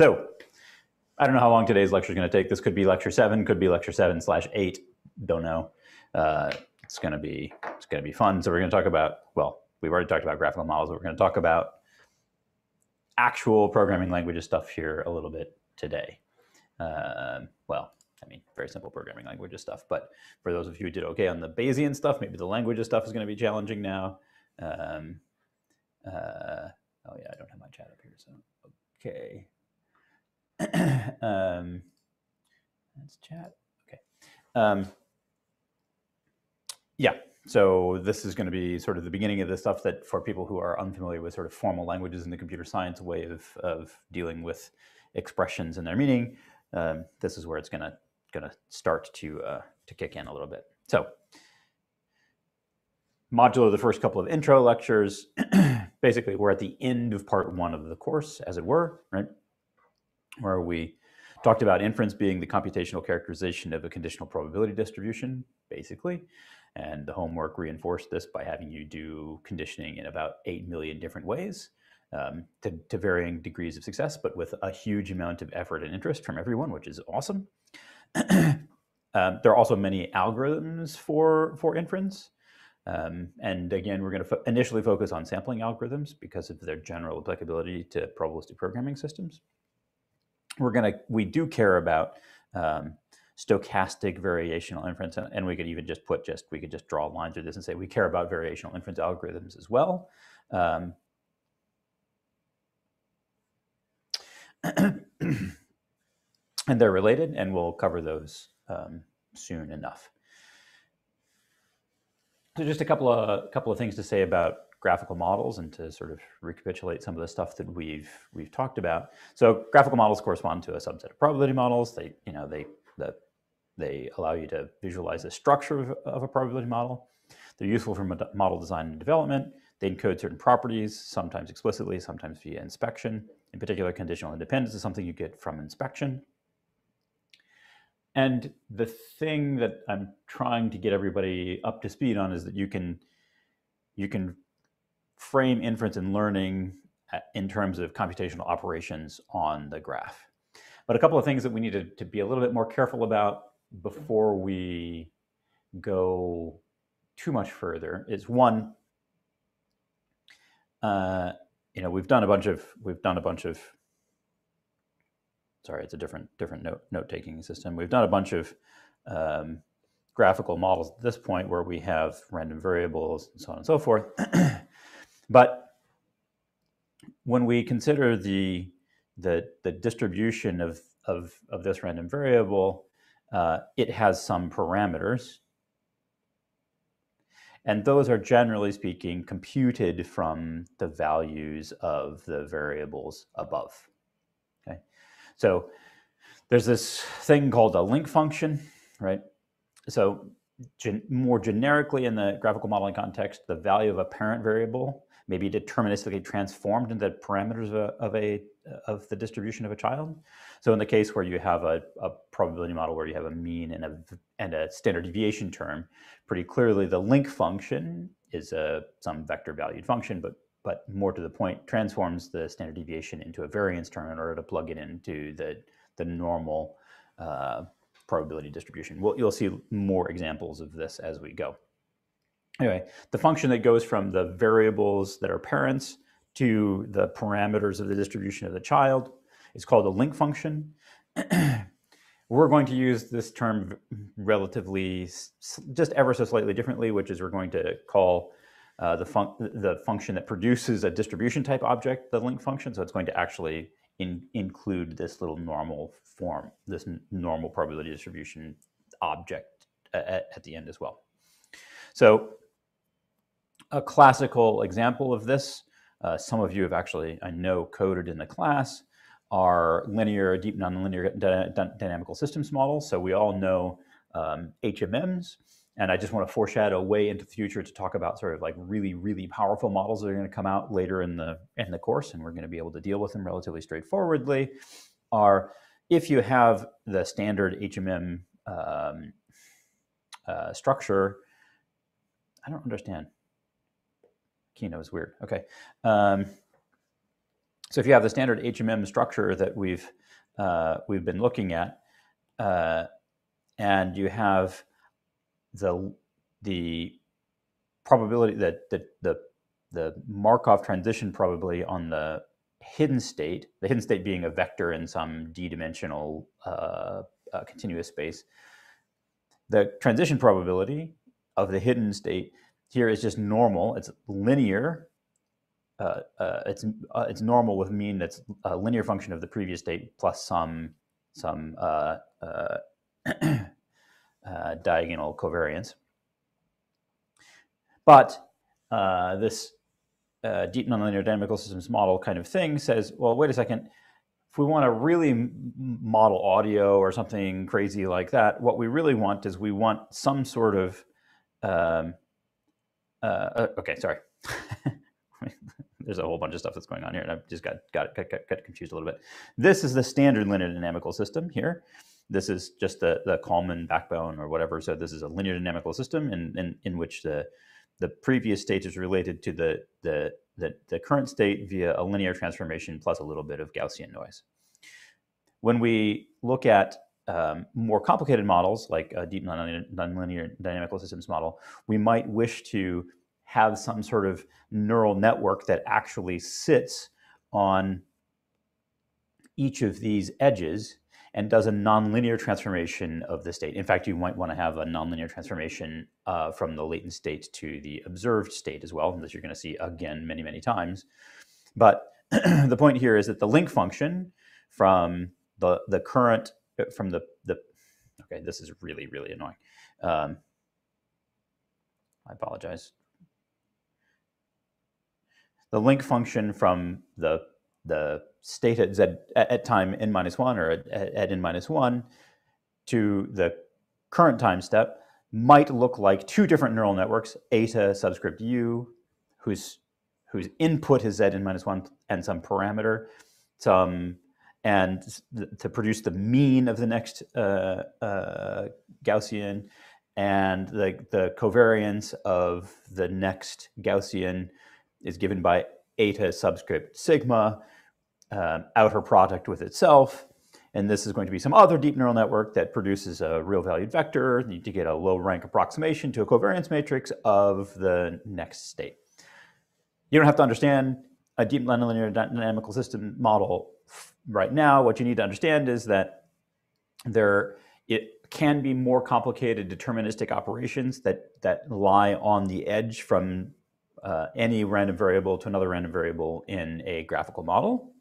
So I don't know how long today's lecture is going to take. This could be lecture seven, could be lecture seven slash eight. Don't know. Uh, it's going to be it's going to be fun. So we're going to talk about well, we've already talked about graphical models. But we're going to talk about actual programming languages stuff here a little bit today. Uh, well, I mean, very simple programming languages stuff. But for those of you who did okay on the Bayesian stuff, maybe the languages stuff is going to be challenging now. Um, uh, oh yeah, I don't have my chat up here, so okay. um, that's chat. Okay. Um, yeah, so this is going to be sort of the beginning of the stuff that for people who are unfamiliar with sort of formal languages in the computer science way of, of dealing with expressions and their meaning, um, this is where it's going to going to start to uh, to kick in a little bit. So, modulo the first couple of intro lectures. basically, we're at the end of part one of the course, as it were, right? Where we talked about inference being the computational characterization of a conditional probability distribution, basically. And the homework reinforced this by having you do conditioning in about 8 million different ways um, to, to, varying degrees of success, but with a huge amount of effort and interest from everyone, which is awesome. um, there are also many algorithms for, for inference. Um, and again, we're going to fo initially focus on sampling algorithms because of their general applicability to probabilistic programming systems. We're going to, we do care about um, stochastic variational inference, and, and, we could even just put just, we could just draw a line through this and say we care about variational inference algorithms as well. Um, and they're related, and we'll cover those um, soon enough. So just a couple of a couple of things to say about graphical models and to sort of recapitulate some of the stuff that we've we've talked about. So graphical models correspond to a subset of probability models. They you know they the, they allow you to visualize the structure of, of a probability model. They're useful for model design and development. They encode certain properties, sometimes explicitly, sometimes via inspection. In particular, conditional independence is something you get from inspection. And the thing that I'm trying to get everybody up to speed on is that you can you can frame inference and learning in terms of computational operations on the graph. But a couple of things that we need to, to be a little bit more careful about before we go too much further is one, uh, you know, we've done a bunch of we've done a bunch of sorry, it's a different different note note taking system. We've done a bunch of um, graphical models at this point where we have random variables and so on and so forth. but when we consider the the, the distribution of, of, of this random variable, uh, it has some parameters and those are generally speaking computed from the values of the variables above. Okay, so there's this thing called a link function, right? So gen more generically in the graphical modeling context, the value of a parent variable may be deterministically transformed into the parameters of, a, of, a, of the distribution of a child. So in the case where you have a, a, probability model where you have a mean and a, and a standard deviation term, pretty clearly the link function is a, some vector valued function, but, but more to the point, transforms the standard deviation into a variance term in order to plug it into the, the normal uh, probability distribution. We'll, you'll see more examples of this as we go. Anyway, the function that goes from the variables that are parents to the parameters of the distribution of the child is called a link function. we're going to use this term relatively, just ever so slightly differently, which is we're going to call uh, the, fun the function that produces a distribution type object, the link function. So it's going to actually in include this little normal form, this normal probability distribution object at, at the end as well. So a classical example of this, uh, some of you have actually, I know, coded in the class, are linear, deep nonlinear dynamical systems models. So we all know um, HMMs, and I just want to foreshadow way into the future to talk about sort of like really, really powerful models that are going to come out later in the in the course, and we're going to be able to deal with them relatively straightforwardly. Are if you have the standard HMM um, uh, structure, I don't understand. Keynote is weird. Okay. Um, So if you have the standard HMM structure that we've uh, we've been looking at, uh, and you have the the probability that the, the the Markov transition probability on the hidden state, the hidden state being a vector in some d-dimensional uh, uh, continuous space, the transition probability of the hidden state here is just normal. It's linear uh, uh, it's uh, it's normal with mean that's a linear function of the previous state plus some some uh, uh, uh, diagonal covariance. But this deep nonlinear dynamical systems model kind of thing says, well, wait a second. If we want to really model audio or something crazy like that, what we really want is we want some sort of um, Uh, uh, okay, sorry. there's a whole bunch of stuff that's going on here, and I've just got got, got, got confused a little bit. This is the standard linear dynamical system here. This is just the the Kalman backbone or whatever. So this is a linear dynamical system in in, in which the the previous state is related to the, the the the current state via a linear transformation plus a little bit of Gaussian noise. When we look at um, more complicated models like a deep nonlinear, dynamical systems model, we might wish to have some sort of neural network that actually sits on each of these edges and does a nonlinear transformation of the state. In fact, you might want to have a nonlinear transformation uh, from the latent state to the observed state as well, as you're going to see again many, many times. But the point here is that the link function from the, the current, from the, the, okay, this is really, really annoying. Um, I apologize the link function from the the state at z at, at time n minus one or at, at n minus one to the current time step might look like two different neural networks, eta subscript u, whose whose input is z n minus one and some parameter, some and to produce the mean of the next uh, uh, Gaussian and the, the covariance of the next Gaussian is given by eta subscript sigma, uh, outer product with itself. And this is going to be some other deep neural network that produces a real valued vector to get a low rank approximation to a covariance matrix of the next state. You don't have to understand a deep nonlinear dynamical system model right now. What you need to understand is that there it can be more complicated deterministic operations that that lie on the edge from uh, any random variable to another random variable in a graphical model.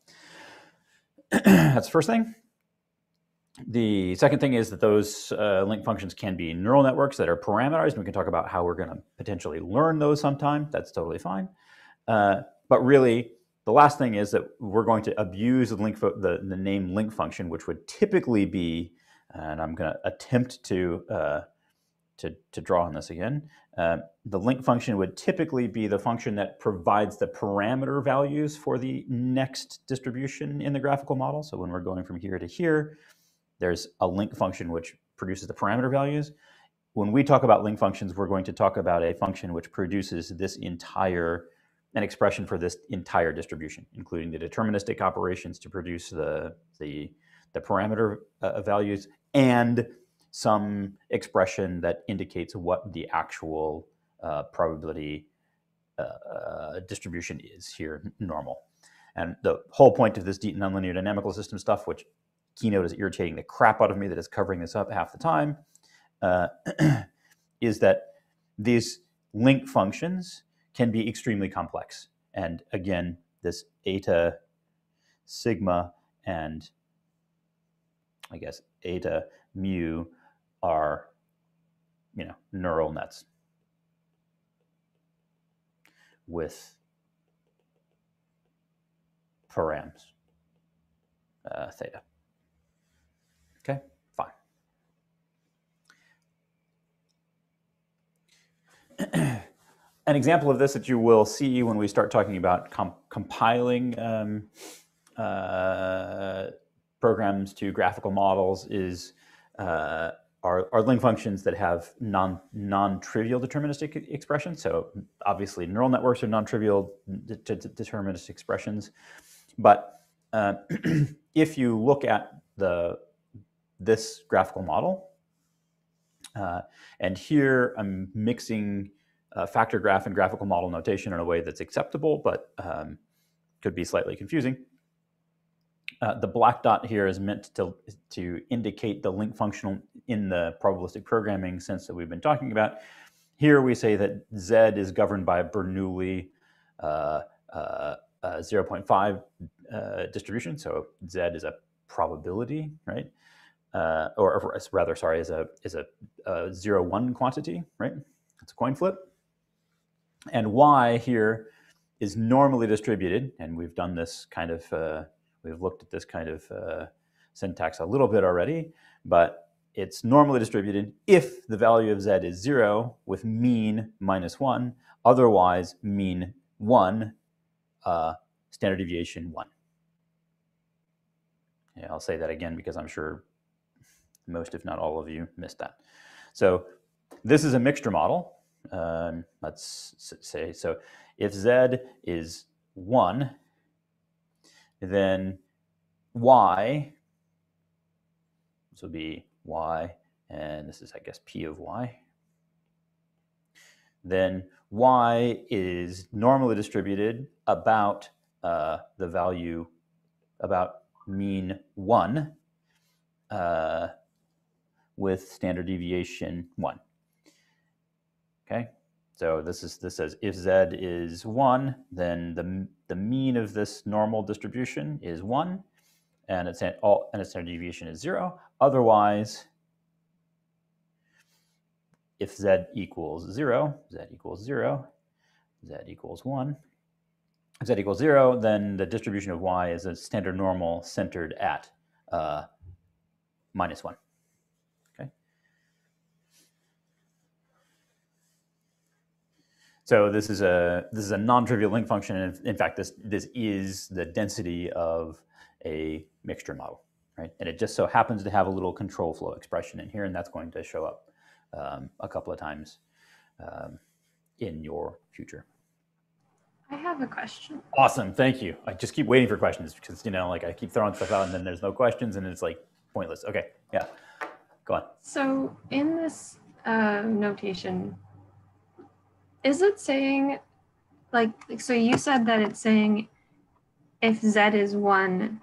That's the first thing. The second thing is that those uh, link functions can be neural networks that are parameterized. and We can talk about how we're going to potentially learn those sometime. That's totally fine. Uh, but really, the last thing is that we're going to abuse the, link the, the name link function, which would typically be, and I'm going to attempt to, uh, to, to draw on this again, uh, the link function would typically be the function that provides the parameter values for the next distribution in the graphical model. So when we're going from here to here, there's a link function which produces the parameter values. When we talk about link functions, we're going to talk about a function which produces this entire, an expression for this entire distribution, including the deterministic operations to produce the, the, the parameter uh, values and some expression that indicates what the actual uh, probability uh, uh, distribution is here, normal. And the whole point of this deep nonlinear dynamical system stuff, which Keynote is irritating the crap out of me that is covering this up half the time, uh, is that these link functions can be extremely complex. And again, this eta, sigma, and I guess eta, mu are, you know, neural nets with params uh, theta. Okay, fine. An example of this that you will see when we start talking about comp compiling um, uh, programs to graphical models is uh, are, link functions that have non, non-trivial deterministic expressions. So obviously neural networks are non-trivial de de deterministic expressions. But uh, if you look at the this graphical model, uh, and here I'm mixing uh, factor graph and graphical model notation in a way that's acceptable, but um, could be slightly confusing. Uh, the black dot here is meant to, to indicate the link functional in the probabilistic programming sense that we've been talking about. Here we say that Z is governed by a Bernoulli uh, uh, uh 0.5 uh, distribution. So Z is a probability, right? Or, or, rather, sorry, is a is a, a zero one quantity, right? It's a coin flip. And Y here is normally distributed, and we've done this kind of We've looked at this kind of uh, syntax a little bit already, but it's normally distributed if the value of z is 0 with mean minus 1, otherwise mean 1, uh, standard deviation 1. Yeah, I'll say that again because I'm sure most, if not all of you, missed that. So this is a mixture model. Um, let's say, so if z is 1, then y, this will be y, and this is, I guess, p of y. Then y is normally distributed about uh, the value, about mean 1 uh, with standard deviation 1. Okay, so this is this says if z is 1, then the, the mean of this normal distribution is 1, and its, all, and its standard deviation is 0. Otherwise, if z equals 0, z equals 0, z equals 1, if z equals 0, then the distribution of y is a standard normal centered at uh, minus 1. So this is a this is a non-trivial link function, and in fact, this this is the density of a mixture model, right? And it just so happens to have a little control flow expression in here, and that's going to show up um, a couple of times um, in your future. I have a question. Awesome, thank you. I just keep waiting for questions because you know, like I keep throwing stuff out, and then there's no questions, and it's like pointless. Okay, yeah, go on. So in this uh, notation is it saying like so you said that it's saying if z is one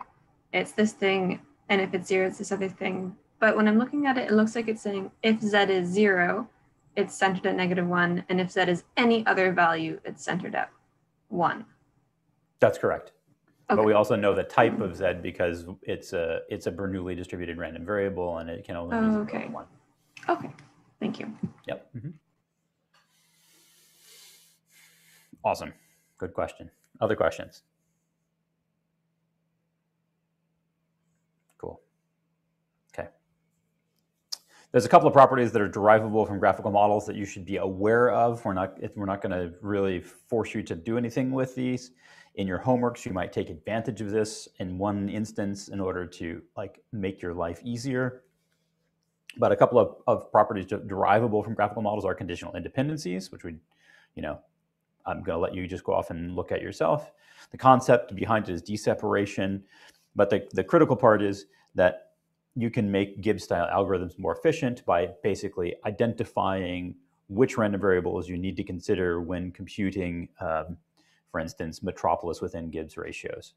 it's this thing and if it's zero it's this other thing. But when i'm looking at it it looks like it's saying if z is zero it's centered at negative one and if z is any other value it's centered at one. That's correct. Okay. but we also know the type of z because it's a it's a bernoulli distributed random variable and it can only oh, be okay. one. Okay. Thank you. Yep. Mm -hmm. Awesome. Good question. Other questions? Cool. Okay. There's a couple of properties that are derivable from graphical models that you should be aware of. We're not, we're not going to really force you to do anything with these. In your homeworks, you might take advantage of this in one instance in order to like make your life easier. But a couple of, of properties derivable from graphical models are conditional independencies, which we, you know, I'm going to let you just go off and look at yourself. The concept behind it is d-separation, but the, the critical part is that you can make Gibbs-style algorithms more efficient by basically identifying which random variables you need to consider when computing, um, for instance, metropolis within Gibbs ratios.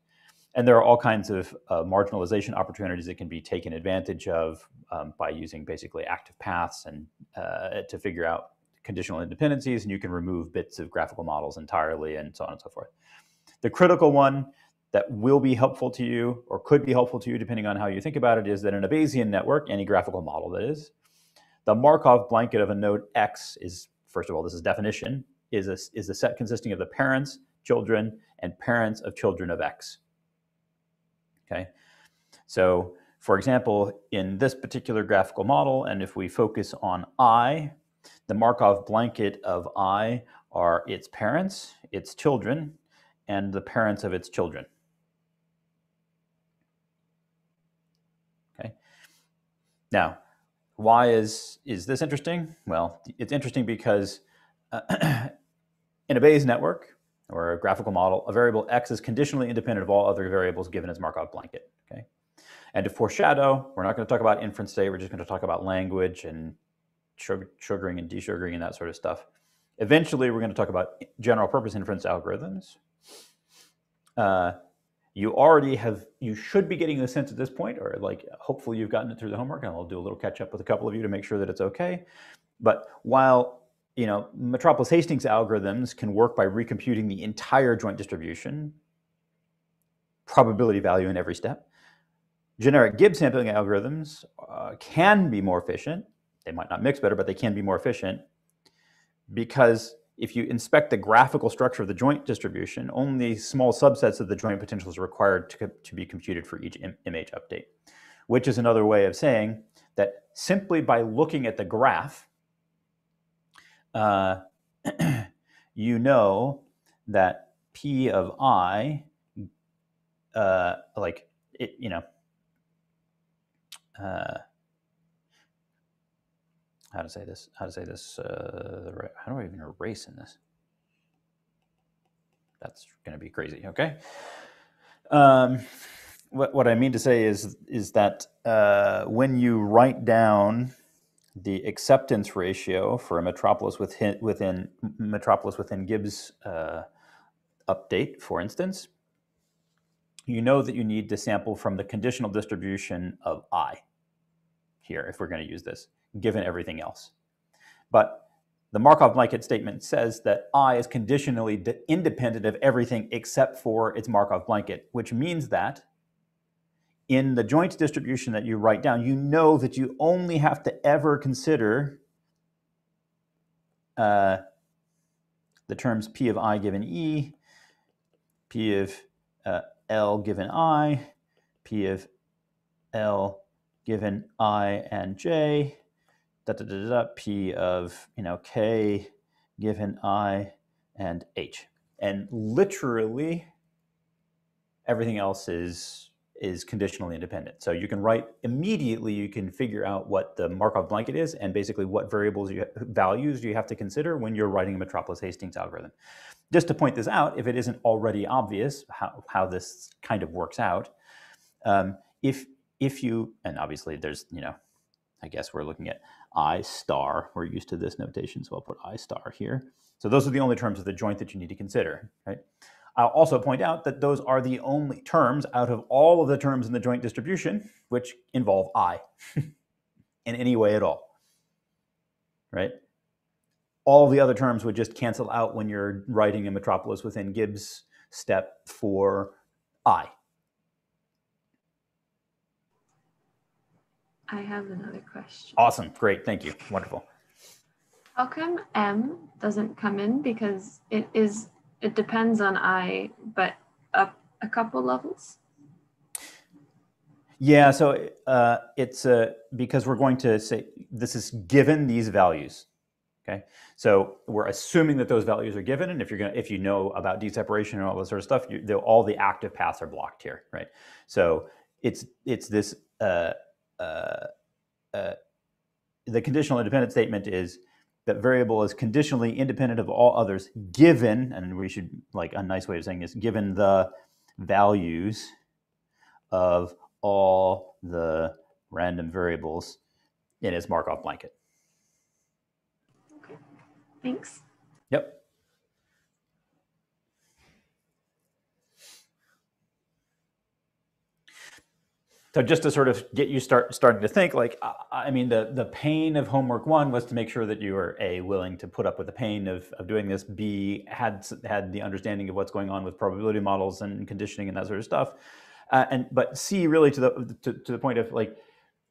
And there are all kinds of uh, marginalization opportunities that can be taken advantage of um, by using basically active paths and uh, to figure out conditional independencies, and you can remove bits of graphical models entirely, and so on and so forth. The critical one that will be helpful to you, or could be helpful to you, depending on how you think about it, is that in a Bayesian network, any graphical model that is, the Markov blanket of a node X is, first of all, this is definition, is a, is a set consisting of the parents, children, and parents of children of X. Okay, so for example, in this particular graphical model, and if we focus on I, the Markov blanket of I are its parents, its children, and the parents of its children. Okay. Now, why is, is this interesting? Well, it's interesting because uh, in a Bayes network, or a graphical model, a variable x is conditionally independent of all other variables given as Markov blanket. Okay, and to foreshadow, we're not going to talk about inference today. We're just going to talk about language and sugaring and desugaring and that sort of stuff. Eventually, we're going to talk about general purpose inference algorithms. Uh, you already have, you should be getting the sense at this point, or like hopefully you've gotten it through the homework, and I'll do a little catch up with a couple of you to make sure that it's okay. But while you know Metropolis Hastings algorithms can work by recomputing the entire joint distribution, probability value in every step, generic Gibbs sampling algorithms uh, can be more efficient. They might not mix better, but they can be more efficient. Because if you inspect the graphical structure of the joint distribution, only small subsets of the joint potentials are required to, to be computed for each Im image update, which is another way of saying that simply by looking at the graph, uh, you know that P of I, uh, like, it, you know, uh, how to say this, how to say this, uh, how do I even erase in this? That's going to be crazy, okay? Um, what, what I mean to say is, is that uh, when you write down the acceptance ratio for a metropolis within, within metropolis within Gibbs uh, update, for instance, you know that you need to sample from the conditional distribution of I here if we're going to use this given everything else. But the Markov blanket statement says that I is conditionally independent of everything except for its Markov blanket, which means that in the joint distribution that you write down, you know that you only have to ever consider uh, the terms P of I given E, P of uh, L given I, P of L given I and J, da, da, da, da, P of, you know, K given I and H. And literally everything else is is conditionally independent. So you can write immediately, you can figure out what the Markov blanket is and basically what variables you values you have to consider when you're writing a Metropolis Hastings algorithm. Just to point this out, if it isn't already obvious how, how this kind of works out, um, if if you, and obviously there's, you know, I guess we're looking at I star. We're used to this notation, so I'll put I star here. So those are the only terms of the joint that you need to consider, right? I'll also point out that those are the only terms out of all of the terms in the joint distribution which involve I in any way at all, right? All the other terms would just cancel out when you're writing a metropolis within Gibbs step for I. I have another question. Awesome. Great. Thank you. Wonderful. How come M doesn't come in? Because it is, it depends on I, but up a couple levels? Yeah, so uh, it's uh, because we're going to say this is given these values. Okay, so we're assuming that those values are given, and if you're gonna, if you know about d-separation and all this sort of stuff, you, all the active paths are blocked here, right? So it's it's this uh, Uh, uh, the conditional independent statement is that variable is conditionally independent of all others given, and we should, like a nice way of saying this, given the values of all the random variables in its Markov blanket. Okay, thanks. Yep. So just to sort of get you start starting to think like i mean the the pain of homework one was to make sure that you were a willing to put up with the pain of, of doing this b had had the understanding of what's going on with probability models and conditioning and that sort of stuff. Uh, and but c really to the to, to the point of like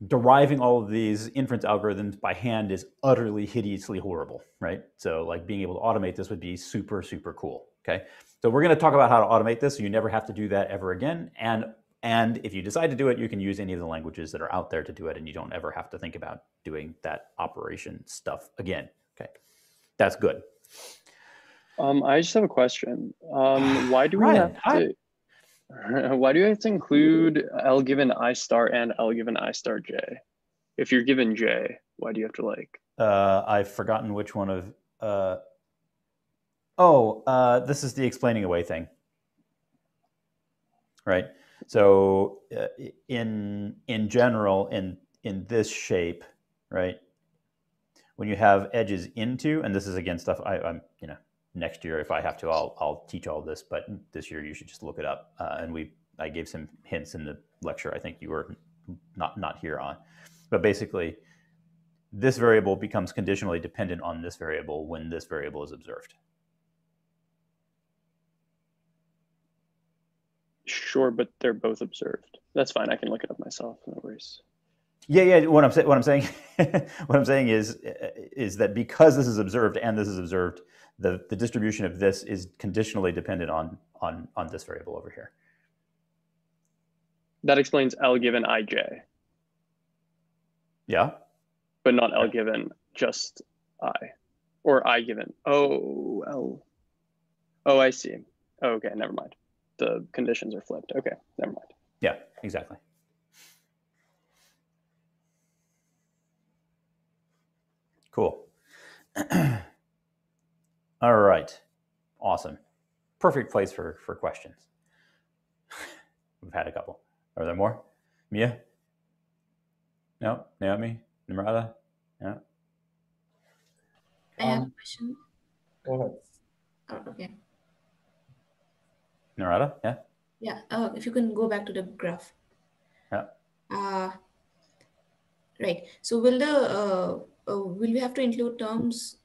deriving all of these inference algorithms by hand is utterly hideously horrible right? So like being able to automate this would be super super cool okay? So we're going to talk about how to automate this so you never have to do that ever again. And and if you decide to do it, you can use any of the languages that are out there to do it, and you don't ever have to think about doing that operation stuff again. Okay, that's good. Um, I just have a question. Um, why do we Ryan, have to? I... Why do you have to include L given I star and L given I star J? If you're given J, why do you have to like? Uh, I've forgotten which one of. Uh, Oh, uh, this is the explaining away thing, right? So uh, in in general, in in this shape, right? When you have edges into, and this is again stuff I, I'm, you know, next year if I have to, I'll I'll teach all this. But this year you should just look it up. Uh, and we I gave some hints in the lecture. I think you were not not here on, but basically, this variable becomes conditionally dependent on this variable when this variable is observed. Sure, but they're both observed. That's fine. I can look it up myself. No worries. Yeah, yeah. What I'm saying, what I'm saying, what I'm saying is, is that because this is observed and this is observed, the the distribution of this is conditionally dependent on on on this variable over here. That explains L given ij. Yeah. But not L given just I, or I given O L. Oh, I see. Oh, okay, never mind the conditions are flipped. Okay, never mind. Yeah, exactly. Cool. All right. Awesome. Perfect place for, for questions. We've had a couple. Are there more? Mia? No? Naomi? Nimrata? No? I have a question. Go ahead. Oh, okay. Narada, yeah? Yeah, uh, if you can go back to the graph. Yeah. Uh, right. So will the uh, uh, will we have to include terms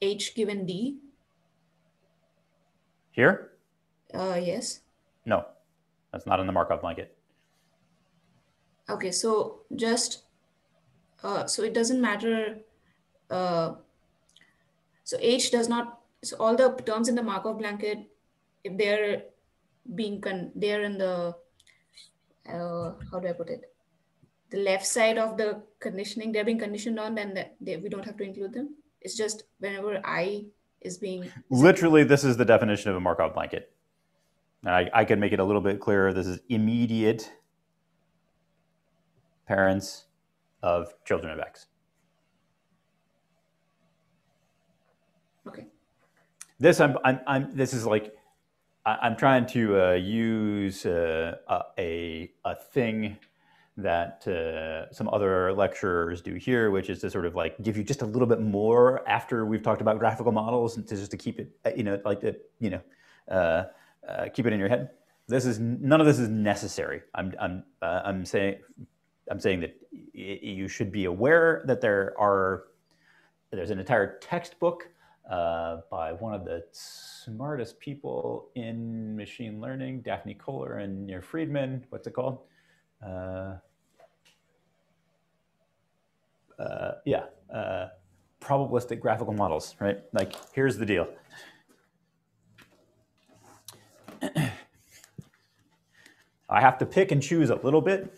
h given d? Here? Uh, yes. No, that's not in the Markov blanket. Okay, so just uh, so it doesn't matter. Uh, so h does not. So all the terms in the Markov blanket, if they're being con there in the uh, how do I put it? The left side of the conditioning, they're being conditioned on, then that they, we don't have to include them. It's just whenever I is being literally this is the definition of a Markov blanket. I, I can make it a little bit clearer. This is immediate parents of children of X. Okay. This I'm, I'm, I'm this is like I, am trying to uh, use uh, a, a thing that uh, some other lecturers do here, which is to sort of like give you just a little bit more after we've talked about graphical models, and to just to keep it, uh, you know, like to, you know, uh, uh, keep it in your head. This is none of this is necessary. I'm I'm I'm saying I'm saying that you should be aware that there are there's an entire textbook uh, by one of the smartest people in machine learning, Daphne Koller and Nir Friedman. What's it called? Uh, uh, yeah, uh, probabilistic graphical models, right? Like, here's the deal. I have to pick and choose a little bit.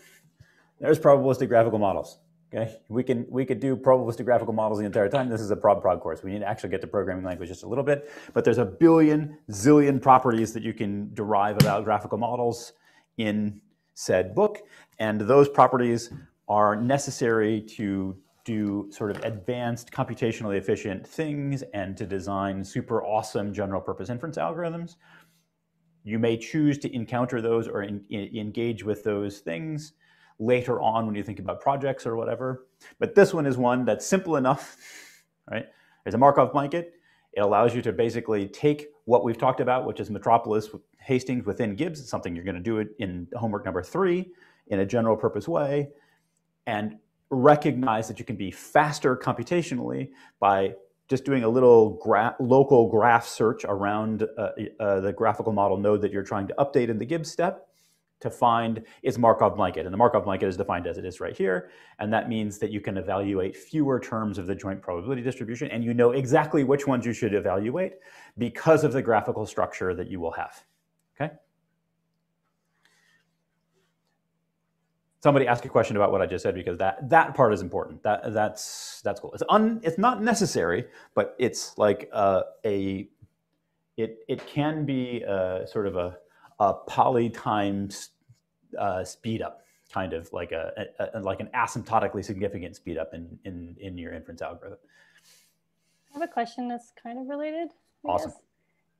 There's probabilistic graphical models. Okay, we can we could do probabilistic graphical models the entire time. This is a prob prog course. We need to actually get to programming language just a little bit, but there's a billion zillion properties that you can derive about graphical models in said book, and those properties are necessary to do sort of advanced computationally efficient things and to design super awesome general purpose inference algorithms. You may choose to encounter those or in, in, engage with those things later on when you think about projects or whatever. But this one is one that's simple enough, right? There's a Markov blanket. It allows you to basically take what we've talked about, which is Metropolis Hastings within Gibbs. It's something you're going to do it in homework number three in a general purpose way, and recognize that you can be faster computationally by just doing a little gra local graph search around uh, uh, the graphical model node that you're trying to update in the Gibbs step to find its Markov blanket. And the Markov blanket is defined as it is right here. And that means that you can evaluate fewer terms of the joint probability distribution and you know exactly which ones you should evaluate because of the graphical structure that you will have, okay? Somebody ask a question about what I just said because that, that part is important. That, that's, that's cool. It's, un, it's not necessary, but it's like uh, a, it, it can be uh, sort of a, a poly time uh, speed up, kind of like a, a, a, like an asymptotically significant speed up in, in, in your inference algorithm. I have a question that's kind of related. I awesome.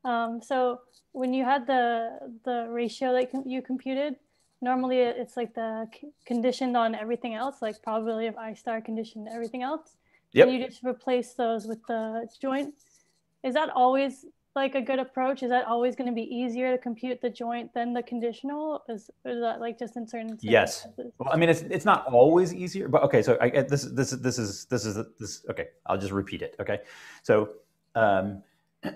Um, so when you had the the ratio that you computed, normally it's like the conditioned on everything else, like probability of I star conditioned everything else. Yep. And you just replace those with the joint. Is that always like a good approach? Is that always going to be easier to compute the joint than the conditional? Is, is that like just in certain yes? Well, I mean, it's it's not always easier, but okay. So I this this this is this is this okay. I'll just repeat it. Okay, so. Um,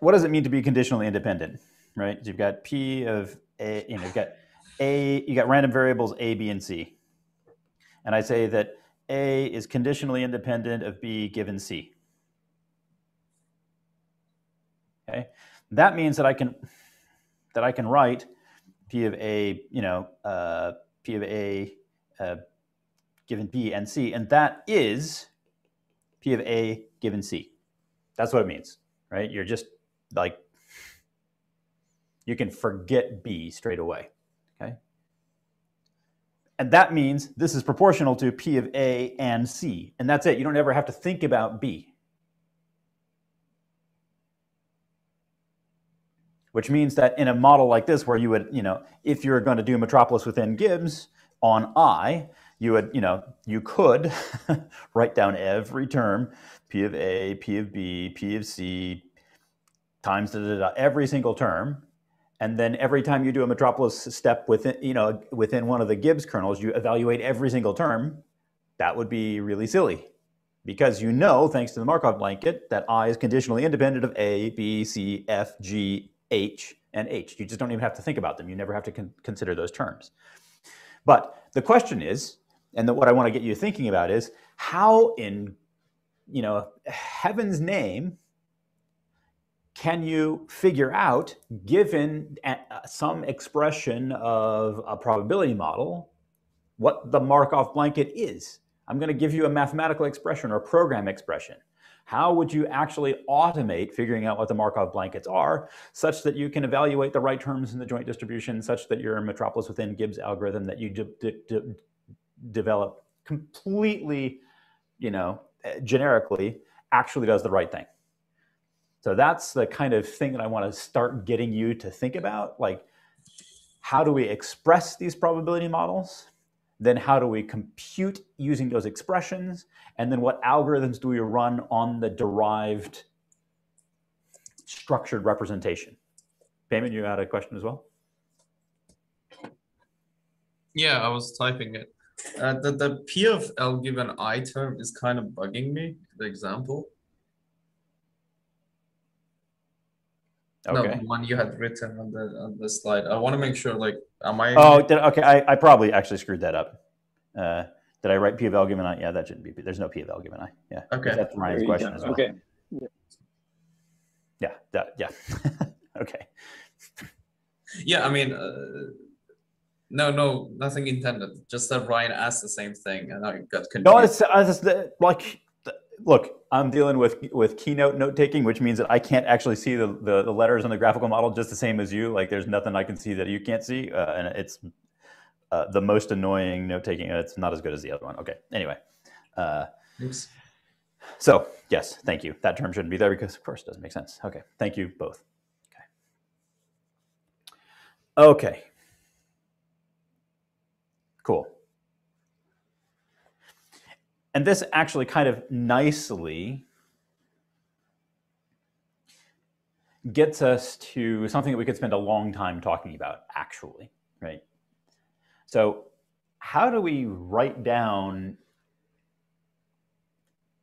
what does it mean to be conditionally independent, right? You've got P of A, you know, you've got A, you got random variables A, B, and C. And I say that A is conditionally independent of B given C. Okay, that means that I can that I can write P of A, you know, uh, P of A uh, given B and C, and that is P of A given C. That's what it means, right? You're just like you can forget B straight away. Okay. And that means this is proportional to P of A and C. And that's it. You don't ever have to think about B. Which means that in a model like this, where you would, you know, if you're going to do Metropolis within Gibbs on I, you would, you know, you could write down every term, P of A, P of B, P of C, times da, da, da, every single term. And then every time you do a Metropolis step within, you know, within one of the Gibbs kernels, you evaluate every single term. That would be really silly because you know, thanks to the Markov blanket, that I is conditionally independent of A, B, C, F, G, H, and H. You just don't even have to think about them. You never have to con consider those terms. But the question is, and the, what I want to get you thinking about is, how in, you know, heaven's name can you figure out, given some expression of a probability model, what the Markov blanket is? I'm going to give you a mathematical expression or program expression. How would you actually automate figuring out what the Markov blankets are such that you can evaluate the right terms in the joint distribution such that your Metropolis within Gibbs algorithm that you de de de develop completely, you know, eh, generically actually does the right thing? So that's the kind of thing that I want to start getting you to think about. Like, how do we express these probability models? Then how do we compute using those expressions? And then what algorithms do we run on the derived structured representation? Payman, you had a question as well? Yeah, I was typing it. Uh, the, the P of L given I term is kind of bugging me, the example. Okay. No, the one you had written on the on the slide. I want to make sure, like, am I? Oh, did, okay. I, I probably actually screwed that up. Uh, did I write P of L given I? Yeah, that shouldn't be. There's no P of L given I. Yeah. Okay. That's Ryan's question as well. Okay. Yeah. That, yeah. okay. Yeah, I mean, uh, no, no, nothing intended. Just that Ryan asked the same thing, and I got confused. No, it's, it's like look, I'm dealing with with keynote note taking, which means that I can't actually see the, the, the letters on the graphical model just the same as you. Like there's nothing I can see that you can't see, uh, and it's uh, the most annoying note taking. It's not as good as the other one. Okay. Anyway. Uh, Oops. So yes, thank you. That term shouldn't be there because of course it doesn't make sense. Okay. Thank you both. Okay. Okay. Cool. And this actually kind of nicely gets us to something that we could spend a long time talking about, actually, right? So how do we write down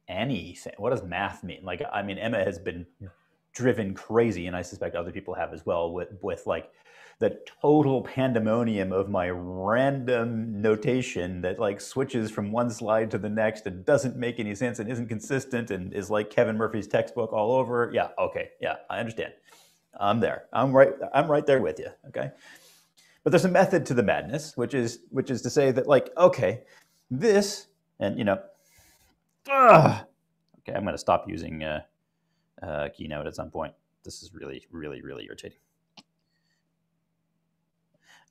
anything? What does math mean? Like, I mean, Emma has been driven crazy, and I suspect other people have as well, with, with like the total pandemonium of my random notation that like switches from one slide to the next and doesn't make any sense and isn't consistent and is like Kevin Murphy's textbook all over. Yeah, okay, yeah, I understand. I'm there. I'm right. I'm right there with you. Okay, but there's a method to the madness, which is which is to say that like okay, this and you know, ugh, okay, I'm going to stop using uh, uh, Keynote at some point. This is really, really, really irritating.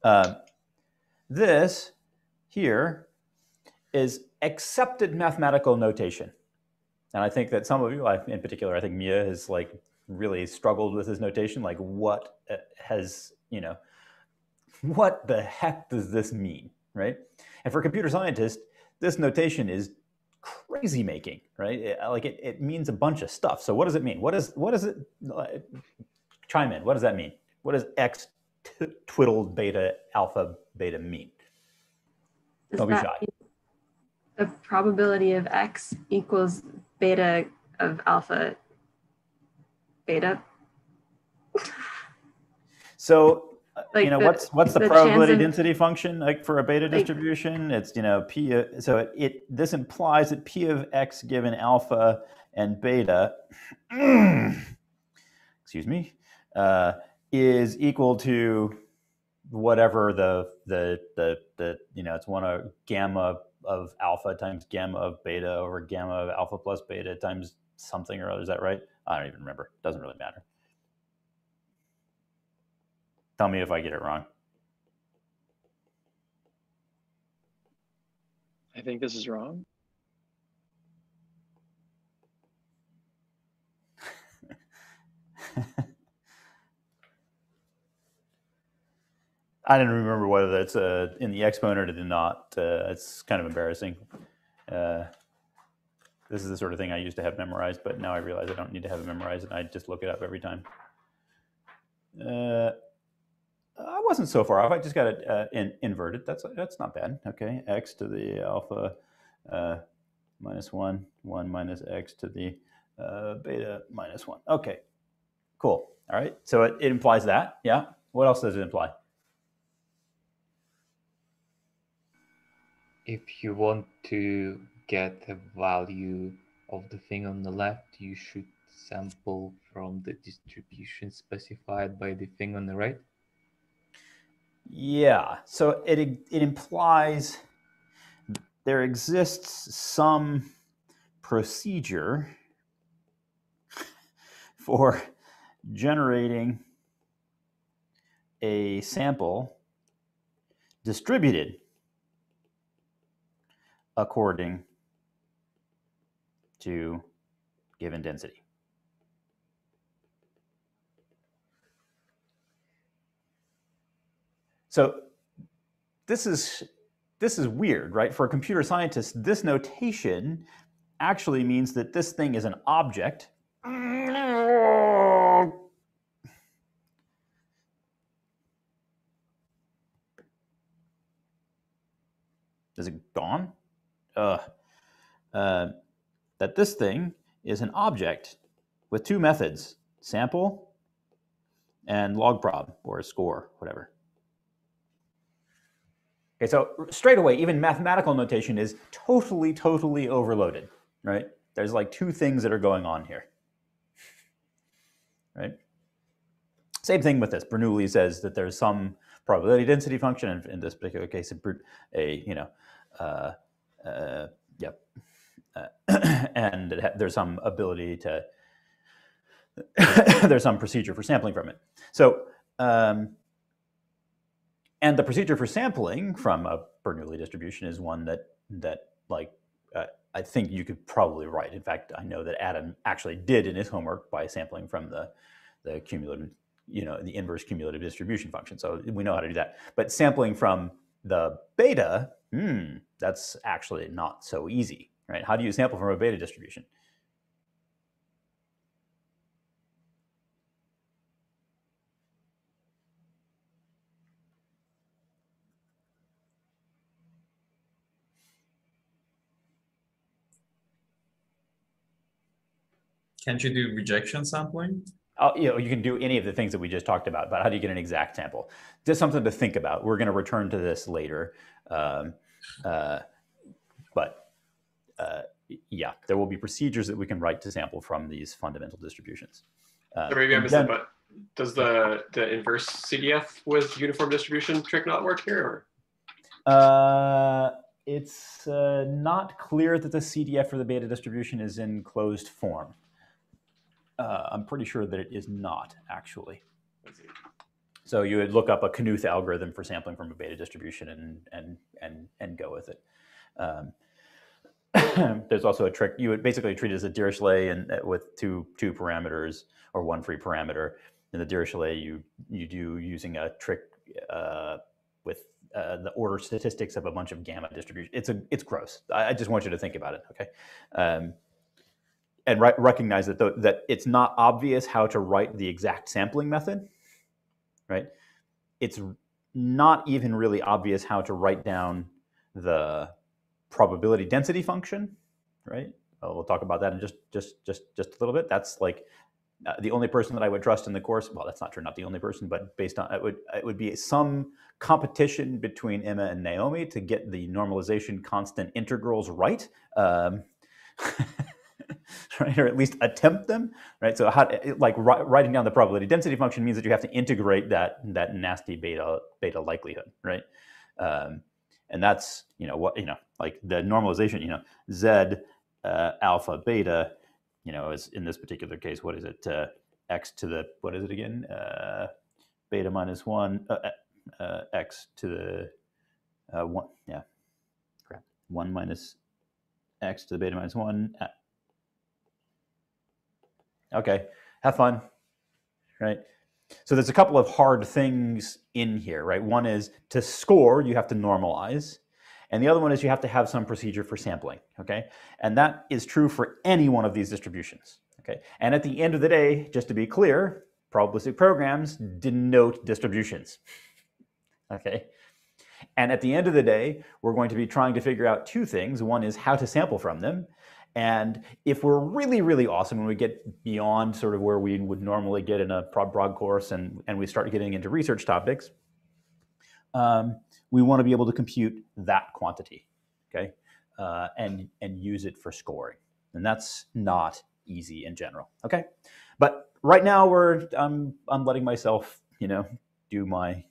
Uh, this here is accepted mathematical notation. and I think that some of you, in particular, I think Mia has like really struggled with this notation. Like, what uh, has you know, what the heck does this mean, right? And for computer scientists, this notation is crazy making, right? It, like it, it means a bunch of stuff. So what does it mean? What is what does it chime in? What does that mean? What does x twiddled beta alpha beta mean? Does Don't be shy. The probability of x equals beta of alpha beta. So like you know the, what's what's the, the probability density function like for a beta like, distribution it's you know p so it, it, this implies that p of x given alpha and beta excuse me uh, is equal to whatever the the the the you know it's one of gamma of alpha times gamma of beta over gamma of alpha plus beta times something or other is that right i don't even remember It doesn't really matter Tell me if I get it wrong. I think this is wrong. I didn't remember whether that's uh, in the exponent or not. Uh, it's kind of embarrassing. Uh, this is the sort of thing I used to have memorized, but now I realize I don't need to have it memorized, and I just look it up every time. Uh, I wasn't so far off. I just got it uh, in, inverted. That's that's not bad. Okay, x to the alpha uh, minus one, one minus x to the beta minus one. Okay, cool. All right. So it, it implies that. Yeah. What else does it imply? If you want to get the value of the thing on the left, you should sample from the distribution specified by the thing on the right. Yeah. So it it implies there exists some procedure for generating a sample distributed according to given density. So this is this is weird, right? For a computer scientist, this notation actually means that this thing is an object. Is it gone? Uh, uh, that this thing is an object with two methods, sample and log prob or score, whatever. Okay, so straight away, even mathematical notation is totally, totally overloaded, right? There's like two things that are going on here, right? Same thing with this. Bernoulli says that there's some probability density function, and in this particular case, a, you know, uh, uh, yep, uh, and there's some ability to, there's some procedure for sampling from it. So um, and the procedure for sampling from a Bernoulli distribution is one that that like uh, I think you could probably write. In fact, I know that Adam actually did in his homework by sampling from the the cumulative, you know, the inverse cumulative distribution function. So we know how to do that. But sampling from the beta, hmm, that's actually not so easy, right? How do you sample from a beta distribution? Can't you do rejection sampling? Oh, you know, you can do any of the things that we just talked about, about how do you get an exact sample. Just something to think about. We're going to return to this later. Um, uh, but uh, yeah, there will be procedures that we can write to sample from these fundamental distributions. Uh, so maybe I missed then, it, but does the, the inverse CDF with uniform distribution trick not work here? Or? Uh, it's uh, not clear that the CDF for the beta distribution is in closed form. Uh, I'm pretty sure that it is not actually. So you would look up a Knuth algorithm for sampling from a beta distribution and and and and go with it. Um, there's also a trick. You would basically treat it as a Dirichlet and uh, with two two parameters or one free parameter. In the Dirichlet, you you do using a trick uh, with uh, the order statistics of a bunch of gamma distribution. It's a it's gross. I, I just want you to think about it. Okay. Um, and re recognize that the, that it's not obvious how to write the exact sampling method, right? It's not even really obvious how to write down the probability density function, right? we'll talk about that in just just just just a little bit. That's like uh, the only person that I would trust in the course. Well, that's not true, not the only person, but based on it would it would be some competition between Emma and Naomi to get the normalization constant integrals right. Um, right? Or at least attempt them, right? So how, like writing down the probability density function means that you have to integrate that that nasty beta beta likelihood, right? Um, and that's you know what you know like the normalization, you know, z uh, alpha beta, you know, is in this particular case, what is it? Uh, x to the what is it again? Uh, beta minus one, uh, uh, x to the uh, one, yeah, crap, one minus x to the beta minus one Okay, have fun, right? So there's a couple of hard things in here, right? One is to score, you have to normalize. And the other one is you have to have some procedure for sampling, okay? And that is true for any one of these distributions, okay? And at the end of the day, just to be clear, probabilistic programs denote distributions, okay? And at the end of the day, we're going to be trying to figure out two things. One is how to sample from them, and if we're really, really awesome and we get beyond sort of where we would normally get in a broad course and, and we start getting into research topics, um, we want to be able to compute that quantity, okay, uh, and, and use it for scoring. And that's not easy in general, okay? But right now we're, I'm, I'm letting myself, you know, do my,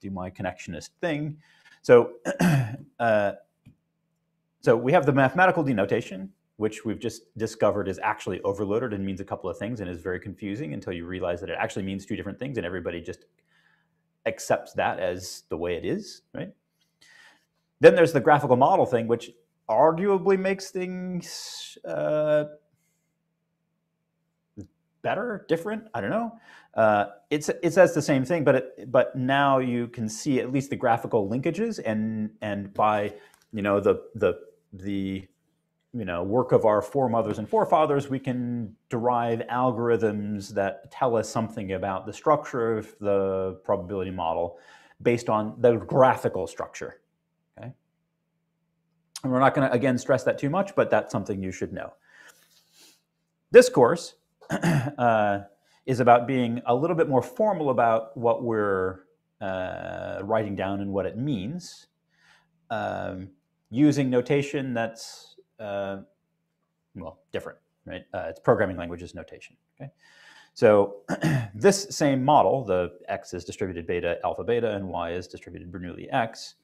do my connectionist thing. So, uh, so we have the mathematical denotation which we've just discovered is actually overloaded and means a couple of things and is very confusing until you realize that it actually means two different things and everybody just accepts that as the way it is, right? Then there's the graphical model thing, which arguably makes things uh, better, different. I don't know. Uh, it's it says the same thing, but it, but now you can see at least the graphical linkages, and and by you know the the the you know, work of our foremothers and forefathers, we can derive algorithms that tell us something about the structure of the probability model based on the graphical structure. Okay. And we're not going to, again, stress that too much, but that's something you should know. This course uh, is about being a little bit more formal about what we're uh, writing down and what it means, um, using notation that's uh, well, different, right? Uh, it's programming languages notation, okay? So this same model, the x is distributed beta alpha beta and y is distributed Bernoulli x,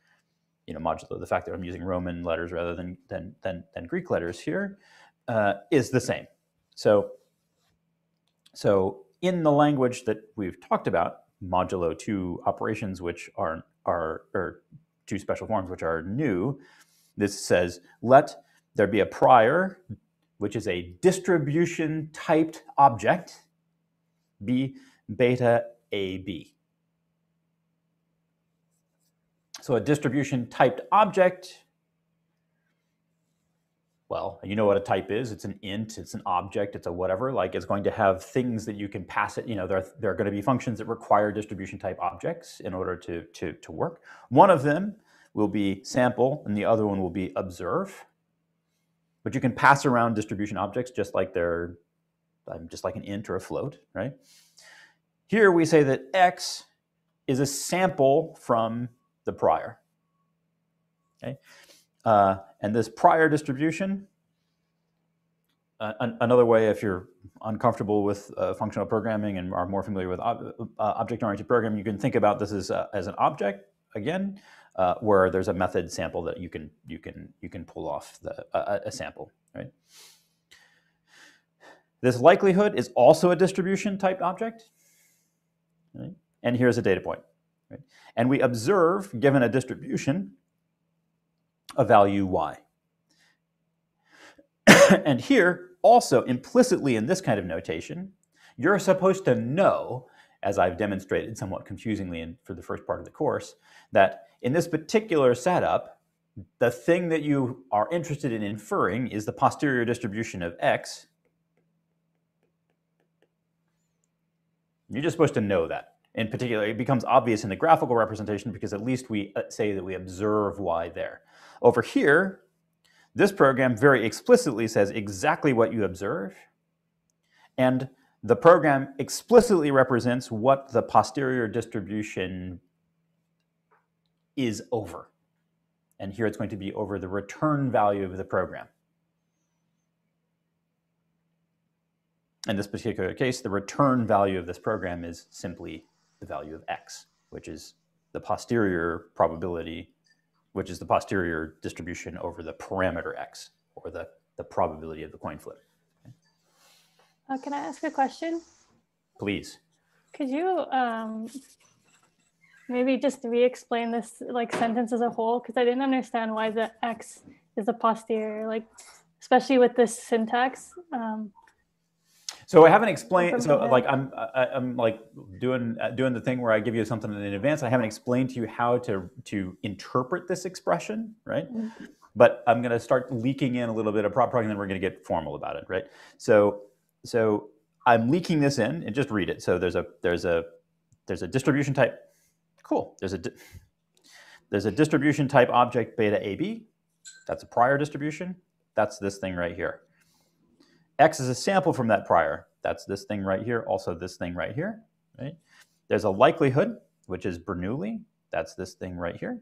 you know, modulo the fact that I'm using Roman letters rather than, than, than, than Greek letters here, uh, is the same. So, so in the language that we've talked about, modulo two operations which are, are or two special forms which are new, this says let there'd be a prior, which is a distribution typed object, B beta AB. So a distribution typed object, well, you know what a type is. It's an int, it's an object, it's a whatever. Like it's going to have things that you can pass it. You know, there, there are going to be functions that require distribution type objects in order to, to, to work. One of them will be sample and the other one will be observe. But you can pass around distribution objects just like they're um, just like an int or a float, right? Here we say that x is a sample from the prior. Okay, uh, and this prior distribution. Uh, an another way, if you're uncomfortable with uh, functional programming and are more familiar with ob uh, object-oriented programming, you can think about this as, as an object again uh, where there's a method sample that you can you can you can pull off the a, a sample, right? This likelihood is also a distribution type object, right? and here's a data point. Right? And we observe, given a distribution, a value y. and here, also implicitly in this kind of notation, you're supposed to know, as I've demonstrated somewhat confusingly in, for the first part of the course, that in this particular setup, the thing that you are interested in inferring is the posterior distribution of x. You're just supposed to know that. In particular, it becomes obvious in the graphical representation because at least we uh, say that we observe y there. Over here, this program very explicitly says exactly what you observe, and the program explicitly represents what the posterior distribution is over. And here it's going to be over the return value of the program. In this particular case, the return value of this program is simply the value of x, which is the posterior probability, which is the posterior distribution over the parameter x, or the, the probability of the coin flip. Uh, can I ask a question? Please. Could you um, maybe just re-explain this like sentence as a whole? Because I didn't understand why the x is a posterior, like especially with this syntax. Um, so I haven't explained. So like I'm I'm like doing uh, doing the thing where I give you something in advance. I haven't explained to you how to to interpret this expression, right? Mm-hmm. But I'm going to start leaking in a little bit of prop and then we're going to get formal about it, right? So so I'm leaking this in and just read it. So there's a there's a there's a distribution type. Cool. There's a there's a distribution type object beta AB. That's a prior distribution. That's this thing right here. X is a sample from that prior. That's this thing right here. Also this thing right here. Right. There's a likelihood, which is Bernoulli. That's this thing right here.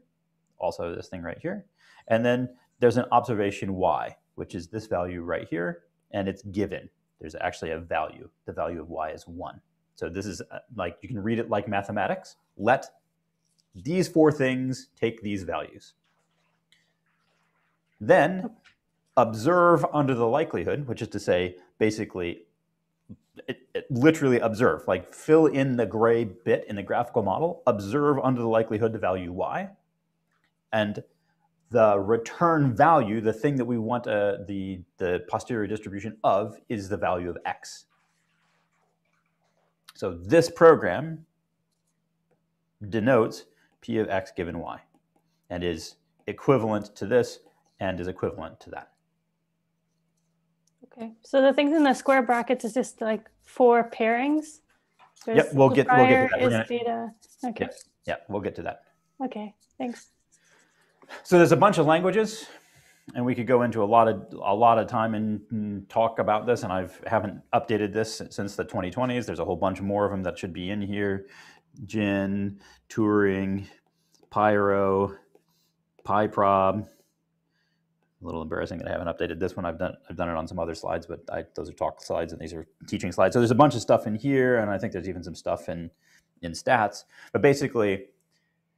Also this thing right here. And then there's an observation Y, which is this value right here, and it's given there's actually a value. The value of y is 1. So this is uh, like, you can read it like mathematics. Let these four things take these values. Then observe under the likelihood, which is to say, basically, it, it literally observe, like fill in the gray bit in the graphical model, observe under the likelihood the value y, and the return value, the thing that we want uh, the, the posterior distribution of, is the value of x. So this program denotes p of x given y and is equivalent to this and is equivalent to that. Okay, so the things in the square brackets is just like four pairings. There's yep, we'll get we'll get to that. Gonna, data. Okay. Yeah, yeah, we'll get to that. Okay, thanks. So there's a bunch of languages, and we could go into a lot of a lot of time and, talk about this. And I've haven't updated this since the 2020s. There's a whole bunch more of them that should be in here: Gen, Turing, Pyro, PyProb. A little embarrassing that I haven't updated this one. I've done I've done it on some other slides, but I, those are talk slides and these are teaching slides. So there's a bunch of stuff in here, and I think there's even some stuff in in stats. But basically,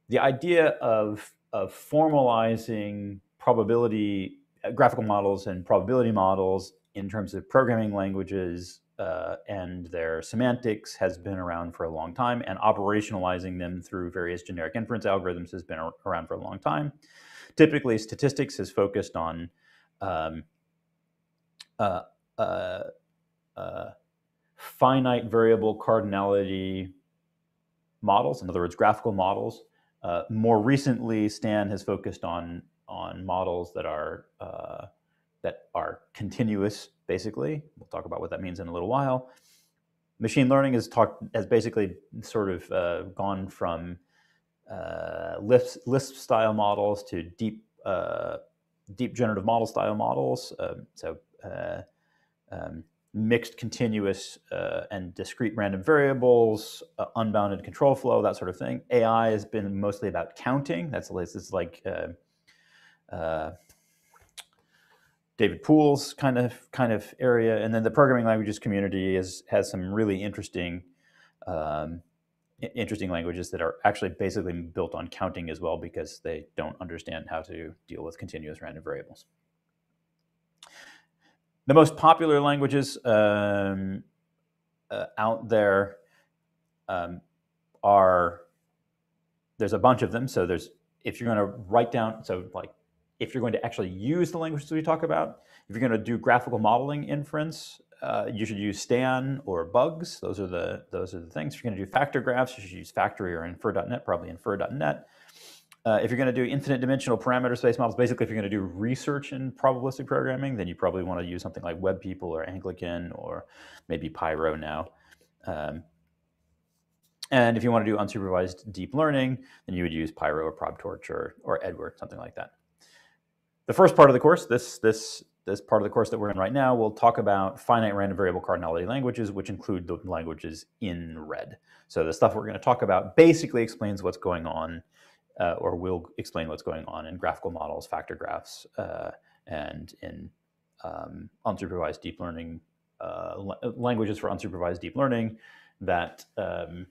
the idea of of formalizing probability uh, graphical models and probability models in terms of programming languages uh, and their semantics has been around for a long time, and operationalizing them through various generic inference algorithms has been around for a long time. Typically, statistics is focused on um, uh, uh, uh finite variable cardinality models, in other words, graphical models uh, more recently, Stan has focused on on models that are uh, that are continuous. Basically, we'll talk about what that means in a little while. Machine learning has talked has basically sort of uh, gone from uh, Lisp, Lisp style models to deep uh, deep generative model style models. Um, so uh, um, mixed continuous uh, and discrete random variables, uh, unbounded control flow, that sort of thing. AI has been mostly about counting. That's is like uh, uh, David Poole's kind of kind of area, and then the programming languages community is has some really interesting. Um, interesting languages that are actually basically built on counting as well because they don't understand how to deal with continuous random variables. The most popular languages um, uh, out there um, are there's a bunch of them. So there's if you're going to write down so like if you're going to actually use the languages we talk about, if you're going to do graphical modeling inference, uh, you should use Stan or Bugs. Those are the those are the things. If you're going to do factor graphs, you should use Factorie or Infer.net, probably Infer.net. Uh, if you're going to do infinite dimensional parameter space models, basically if you're going to do research in probabilistic programming, then you probably want to use something like WebPPL or Anglican or maybe Pyro now. Um, and if you want to do unsupervised deep learning, then you would use Pyro or ProbTorch or, or Edward, something like that. The first part of the course, this, this, this part of the course that we're in right now, we'll talk about finite random variable cardinality languages, which include the languages in red. So the stuff we're going to talk about basically explains what's going on uh, or will explain what's going on in graphical models, factor graphs, uh, and in um, unsupervised deep learning, uh, languages for unsupervised deep learning that um,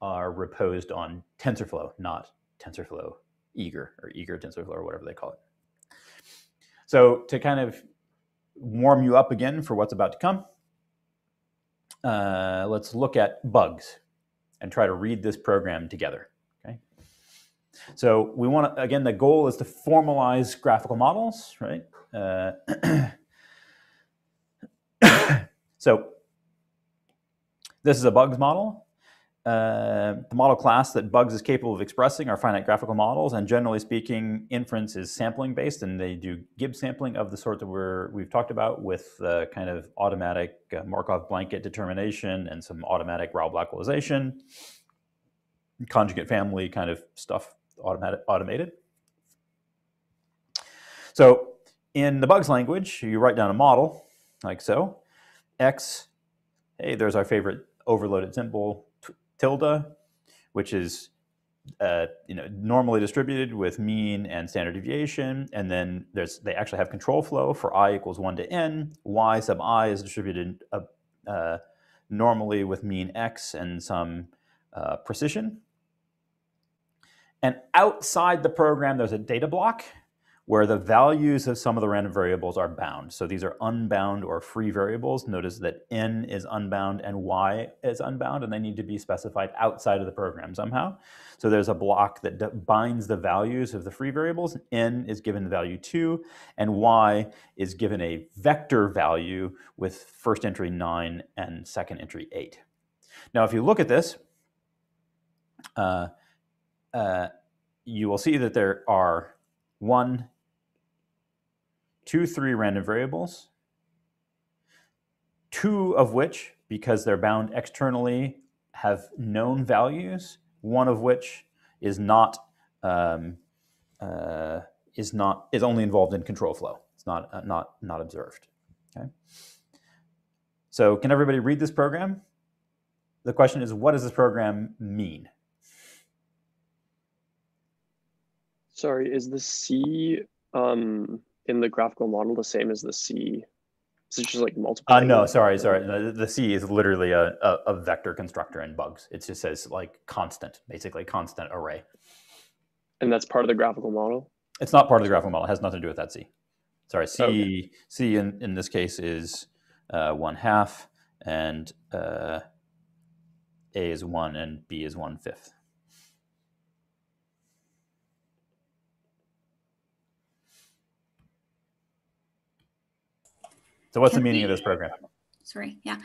are reposed on TensorFlow, not TensorFlow eager or eager TensorFlow or whatever they call it. So to kind of warm you up again for what's about to come, uh, let's look at bugs and try to read this program together. So we want to, again, the goal is to formalize graphical models, right? Uh, so this is a bugs model. Uh, the model class that bugs is capable of expressing are finite graphical models, and generally speaking, inference is sampling based, and they do Gibbs sampling of the sort that we're, we've talked about with uh, kind of automatic uh, Markov blanket determination and some automatic Rao-Blackwellization, conjugate family kind of stuff automated. So in the bugs language, you write down a model like so. X, hey, there's our favorite overloaded symbol, tilde, which is uh, you know, normally distributed with mean and standard deviation. And then there's they actually have control flow for i equals 1 to n. y sub i is distributed uh, uh, normally with mean x and some uh, precision. And outside the program, there's a data block where the values of some of the random variables are bound. So these are unbound or free variables. Notice that n is unbound and y is unbound, and they need to be specified outside of the program somehow. So there's a block that binds the values of the free variables. n is given the value 2, and y is given a vector value with first entry 9 and second entry 8. Now, if you look at this, uh, uh, you will see that there are one, two, three random variables, two of which, because they're bound externally, have known values, one of which is not um, uh, is not is only involved in control flow. It's not uh, not not observed. Okay. So can everybody read this program? The question is, what does this program mean? Sorry, is the C um, in the graphical model the same as the C? Is it just like multiple? Uh, no, sorry, sorry. The, the, C is literally a, a, a, vector constructor in bugs. It just says like constant, basically constant array. And that's part of the graphical model? It's not part of the graphical model. It has nothing to do with that C. Sorry, C, okay. C in, in this case is uh, one half and uh, A is one and B is one fifth. So what's Can the meaning we, of this program? Sorry, yeah.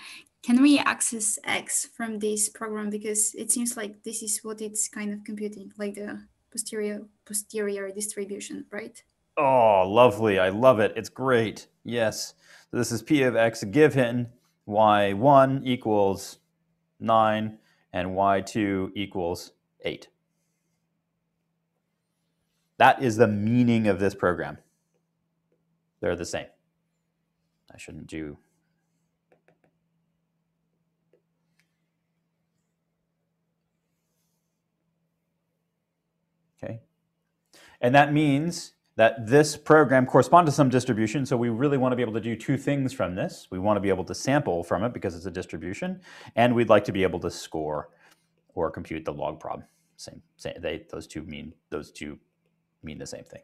Can we access X from this program? Because it seems like this is what it's kind of computing, like the posterior posterior distribution, right? Oh, lovely. I love it. It's great. Yes. So this is P of X given Y1 equals 9 and Y2 equals 8. That is the meaning of this program. They're the same. Shouldn't do Okay. And that means that this program corresponds to some distribution. So we really want to be able to do two things from this. We want to be able to sample from it because it's a distribution, and we'd like to be able to score or compute the log prob. Same, same they, those two mean those two mean the same thing.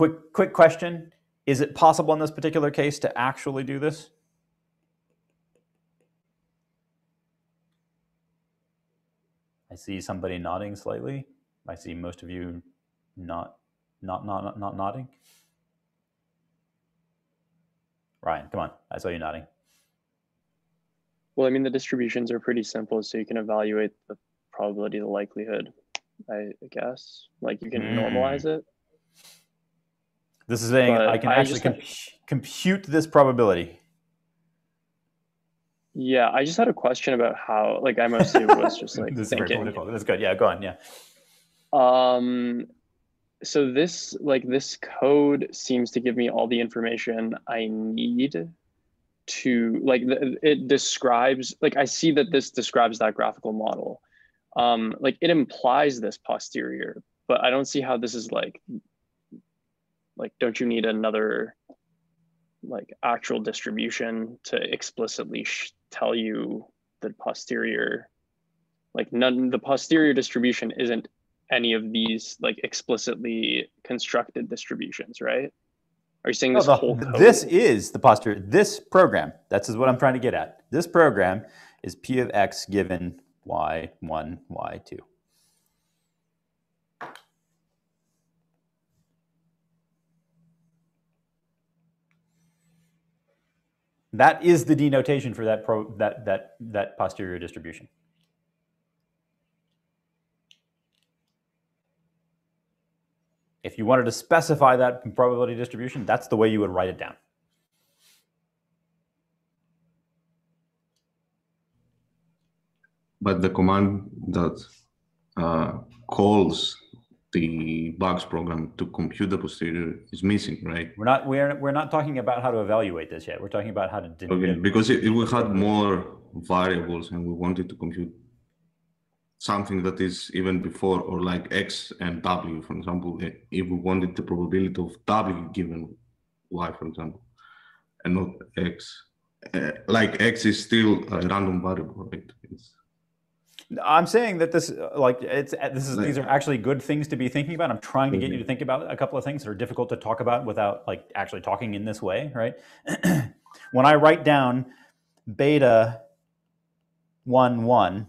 Quick, quick question. Is it possible in this particular case to actually do this? I see somebody nodding slightly. I see most of you not not not not nodding. Ryan, come on. I saw you nodding. Well, I mean, the distributions are pretty simple, so you can evaluate the probability, the likelihood, I guess. Like you can mm. normalize it. This is saying but I can I actually comp compute this probability. Yeah, I just had a question about how, like, I mostly was just like this thinking. is very political. That's good. Yeah, go on. Yeah. Um, so this, like, this code seems to give me all the information I need to, like, it describes, like, I see that this describes that graphical model. Um, like, it implies this posterior, but I don't see how this is like, like, don't you need another, like, actual distribution to explicitly tell you the posterior like none the posterior distribution isn't any of these like explicitly constructed distributions right? Are you saying this no, the, this is the posterior this program that's is what i'm trying to get at. This program is p of x given y1 y2 That is the denotation for that, pro, that, that, that posterior distribution. If you wanted to specify that probability distribution, that's the way you would write it down. But the command that uh, calls the bugs program to compute the posterior is missing, right? We're not we're we're not talking about how to evaluate this yet. We're talking about how to. Okay, because if we had more variables and we wanted to compute something that is even before or like x and w, for example, eh, if we wanted the probability of w given y, for example, and not x, uh, like x is still a random variable, right? It's, I'm saying that this, uh, like, it's uh, this is these are actually good things to be thinking about. I'm trying to get you mm-hmm. to think about a couple of things that are difficult to talk about without like actually talking in this way, right? when I write down beta one one,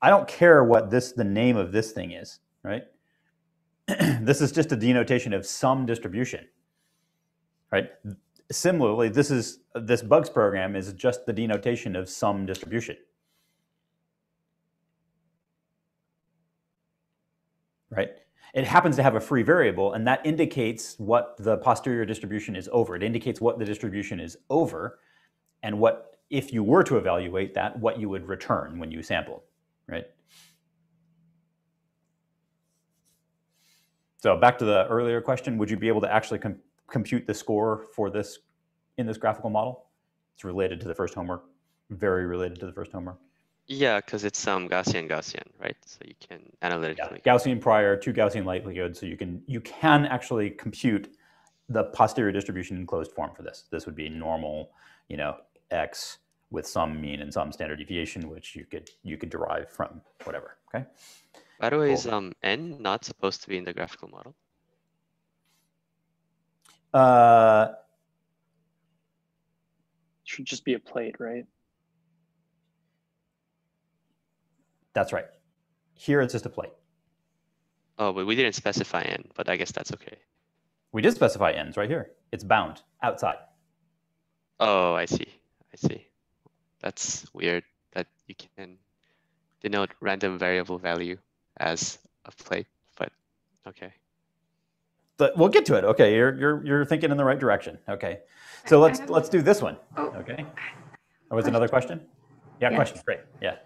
I don't care what this the name of this thing is, right? this is just a denotation of some distribution, right? Similarly, this is this bugs program is just the denotation of some distribution. Right? It happens to have a free variable, and that indicates what the posterior distribution is over. It indicates what the distribution is over, and what, if you were to evaluate that, what you would return when you sampled, right? So back to the earlier question, would you be able to actually com compute the score for this in this graphical model? It's related to the first homework, very related to the first homework. Yeah, because it's um Gaussian Gaussian, right? So you can analytically yeah. Gaussian prior to Gaussian likelihood, so you can you can actually compute the posterior distribution in closed form for this. This would be normal, you know, x with some mean and some standard deviation, which you could you could derive from whatever. Okay. By the way, cool. is um n not supposed to be in the graphical model? Uh, should just be a plate, right? That's right. Here it's just a plate. Oh, but we didn't specify n, but I guess that's okay. We did specify n's right here. It's bound outside. Oh, I see. I see. That's weird that you can denote random variable value as a plate, but okay. But we'll get to it. Okay, you're you're you're thinking in the right direction. Okay, so let's let's do this one. Oh. Okay. Oh, was another question? Yeah, yes. question. Great. Yeah.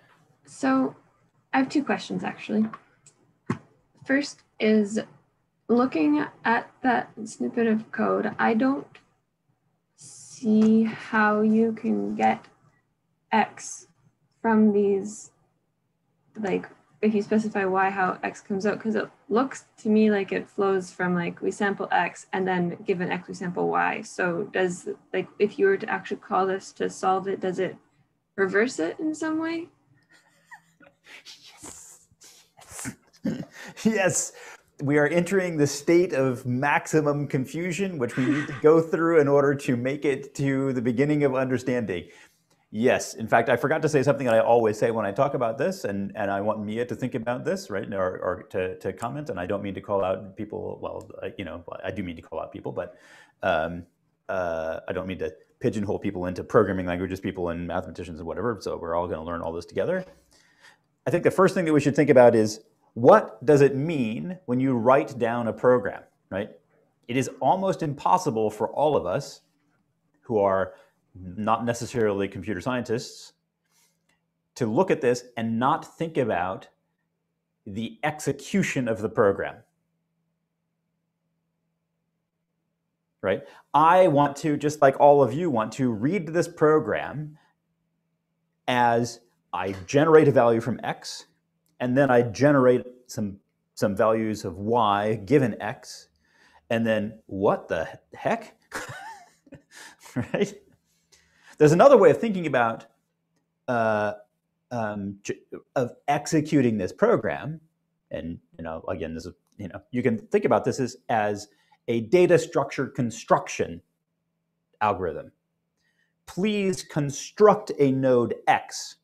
So I have two questions actually. First is looking at that snippet of code, I don't see how you can get X from these, like if you specify Y, how X comes out, because it looks to me like it flows from like we sample X and then given X we sample Y. So does like if you were to actually call this to solve it, does it reverse it in some way? yes, we are entering the state of maximum confusion, which we need to go through in order to make it to the beginning of understanding. Yes. In fact, I forgot to say something that I always say when I talk about this, and, and I want Mia to think about this, right, or, or to, to comment. And I don't mean to call out people. Well, you know, I do mean to call out people, but um, uh, I don't mean to pigeonhole people into programming languages, people and mathematicians and whatever. So we're all going to learn all this together. I think the first thing that we should think about is what does it mean when you write down a program, right? It is almost impossible for all of us who are not necessarily computer scientists to look at this and not think about the execution of the program. right? I want to, just like all of you want to, read this program as I generate a value from x, and then I generate some, some values of y given x, and then what the heck? right? There's another way of thinking about uh, um, of executing this program, and you know, again, this is you know, you can think about this as as a data structure construction algorithm. Please construct a node X.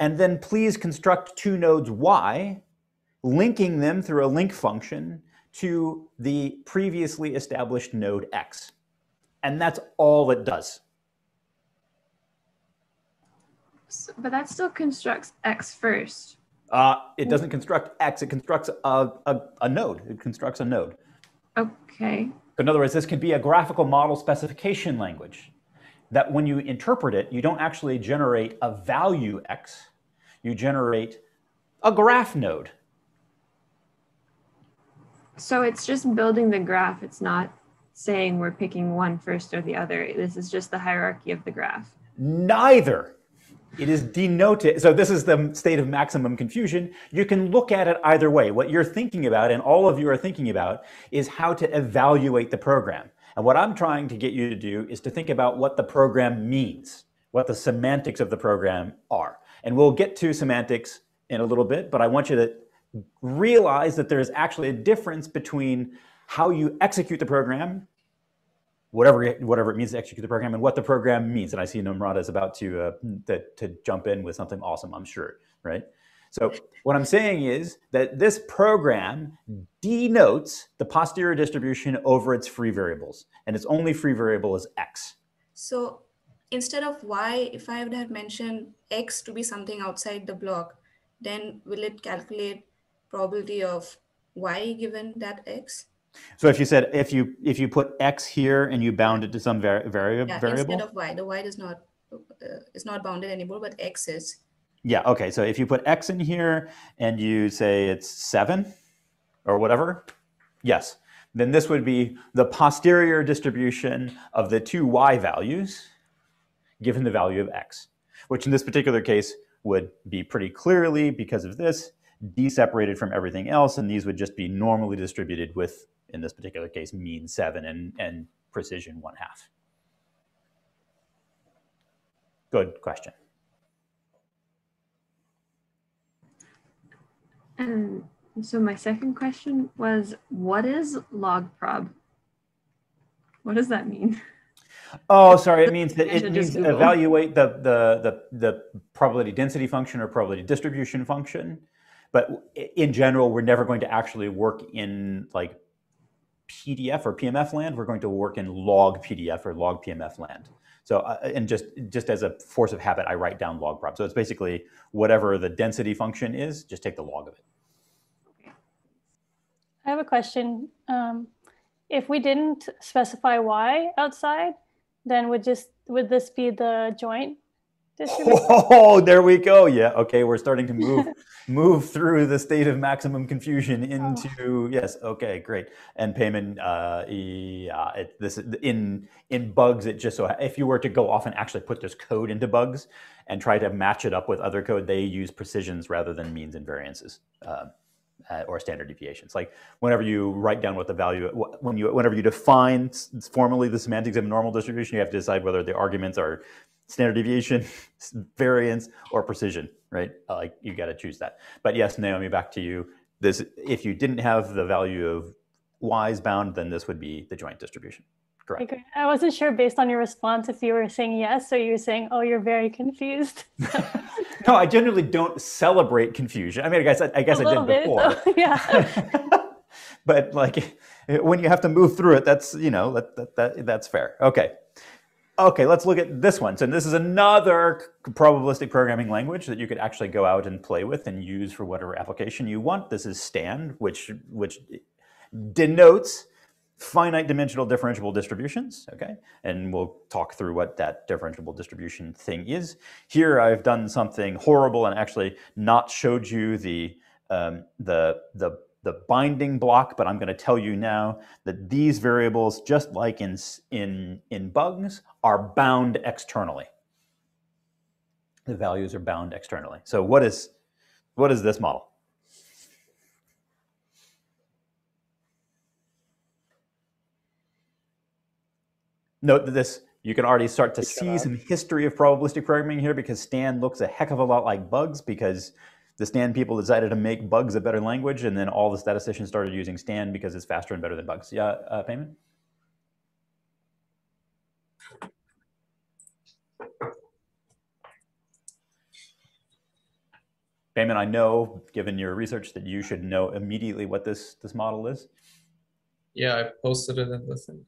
And then please construct two nodes Y, linking them through a link function to the previously established node X. And that's all it does. So, but that still constructs X first. Uh, it doesn't construct X, it constructs a, a, a, node. It constructs a node. Okay. In other words, this can be a graphical model specification language that when you interpret it, you don't actually generate a value X, you generate a graph node. So it's just building the graph. It's not saying we're picking one first or the other. This is just the hierarchy of the graph. Neither. It is denoted. So this is the state of maximum confusion. You can look at it either way. What you're thinking about, and all of you are thinking about, is how to evaluate the program. And what I'm trying to get you to do is to think about what the program means, what the semantics of the program are. And we'll get to semantics in a little bit, but I want you to realize that there's actually a difference between how you execute the program whatever whatever it means to execute the program and what the program means. And I see Namrata is about to, uh, to, to jump in with something awesome, I'm sure, right? So what I'm saying is that this program denotes the posterior distribution over its free variables, and its only free variable is x. So instead of y, if I would have mentioned x to be something outside the block, then will it calculate probability of y given that x? So if you said if you if you put x here and you bound it to some vari- vari- yeah, variable instead of y, the y does not uh, is not bounded anymore, but x is. Yeah. Okay. So if you put x in here and you say it's seven or whatever, yes, then this would be the posterior distribution of the two y values given the value of x, which in this particular case would be pretty clearly because of this d-separated from everything else, and these would just be normally distributed with in this particular case, mean seven and, and precision one half? Good question. And so my second question was, what is log prob? What does that mean? Oh, sorry. It means that it means evaluate the, the, the, the probability density function or probability distribution function. But in general, we're never going to actually work in like PDF or PMF land, we're going to work in log PDF or log PMF land. So, uh, and just just as a force of habit, I write down log prob. So it's basically whatever the density function is, just take the log of it. I have a question. Um, if we didn't specify y outside, then would just would this be the joint Oh, there we go. Yeah. Okay. We're starting to move move through the state of maximum confusion oh. into oh. yes. Okay. Great. And payment. Uh, yeah. It, this in in bugs. It just so if you were to go off and actually put this code into bugs and try to match it up with other code, they use precisions rather than means and variances. Uh, uh, or standard deviations. Like whenever you write down what the value, when you, whenever you define formally the semantics of a normal distribution, you have to decide whether the arguments are standard deviation, variance, or precision, right? Uh, like you got to choose that. But yes, Naomi, back to you. This, if you didn't have the value of y's bound, then this would be the joint distribution. Correct. Okay. I wasn't sure based on your response if you were saying yes or you were saying, oh, you're very confused. no, I generally don't celebrate confusion. I mean, I guess I, I guess I did bit, before. though. yeah. but like when you have to move through it, that's you know that, that, that that's fair. Okay. Okay, let's look at this one. So this is another probabilistic programming language that you could actually go out and play with and use for whatever application you want. This is Stan, which which denotes finite dimensional differentiable distributions, okay? And we'll talk through what that differentiable distribution thing is. Here I've done something horrible and actually not showed you the, um, the, the, the binding block, but I'm gonna tell you now that these variables, just like in, in, in BUGS, are bound externally. The values are bound externally. So what is, what is this model? Note that this, you can already start to see some history of probabilistic programming here because Stan looks a heck of a lot like BUGS because the Stan people decided to make BUGS a better language and then all the statisticians started using Stan because it's faster and better than BUGS. Yeah, uh, Payman? Payman, I know, given your research, that you should know immediately what this, this model is. Yeah, I posted it in the thing.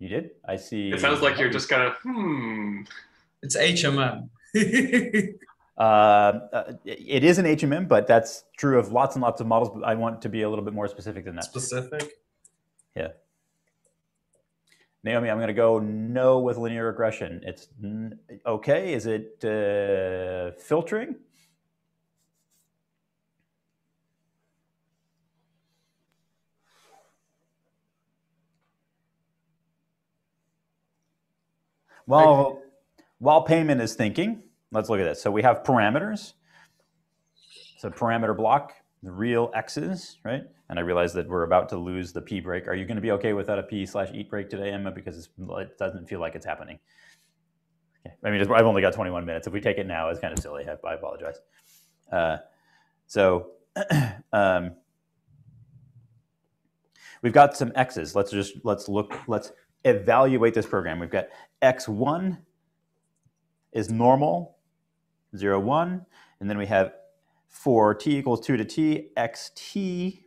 You did? I see. It sounds like you're just kind of, hmm. It's HMM. uh, it is an HMM, but that's true of lots and lots of models. But I want to be a little bit more specific than that. Specific? Yeah. Naomi, I'm going to go no with linear regression. It's okay. Is it uh, filtering? While, while Payman is thinking, let's look at this. So we have parameters. So parameter block, the real x's, right? And I realize that we're about to lose the p break. Are you going to be okay without a p slash eat break today, Emma? Because it doesn't feel like it's happening. Okay. I mean, I've only got 21 minutes. If we take it now, it's kind of silly. I, I apologize. Uh, so um, we've got some x's. Let's just let's look. Let's evaluate this program. We've got x1 is normal, 0, 1. And then we have for t equals 2 to t, xt,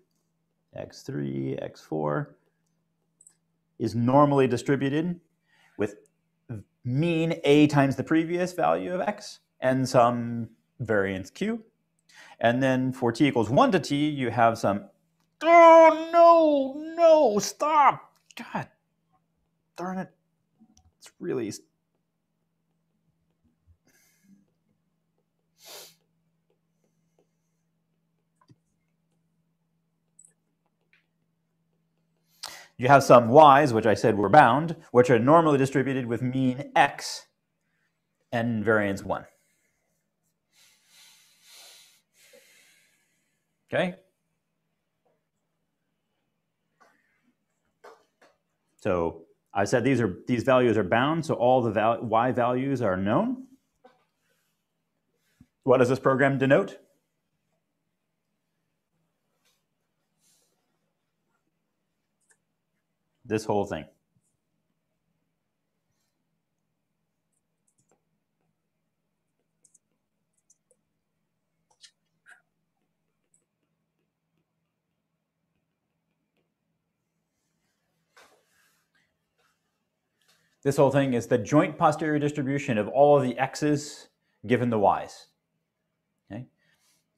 x3, x4 is normally distributed with mean a times the previous value of x and some variance q. And then for t equals 1 to t, you have some, oh no, no, stop. God darn it. It's really You have some y's, which I said were bound, which are normally distributed with mean x and variance 1. Okay? So I said these are these values are bound, so all the val y values are known. What does this program denote? This whole thing. This whole thing is the joint posterior distribution of all of the x's given the y's. Okay?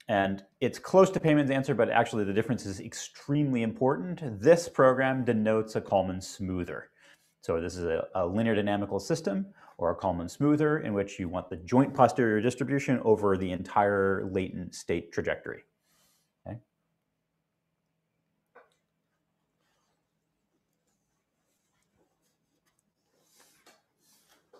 And it's close to Payman's answer, but actually the difference is extremely important. This program denotes a Kalman smoother. So this is a, a linear dynamical system or a Kalman smoother in which you want the joint posterior distribution over the entire latent state trajectory.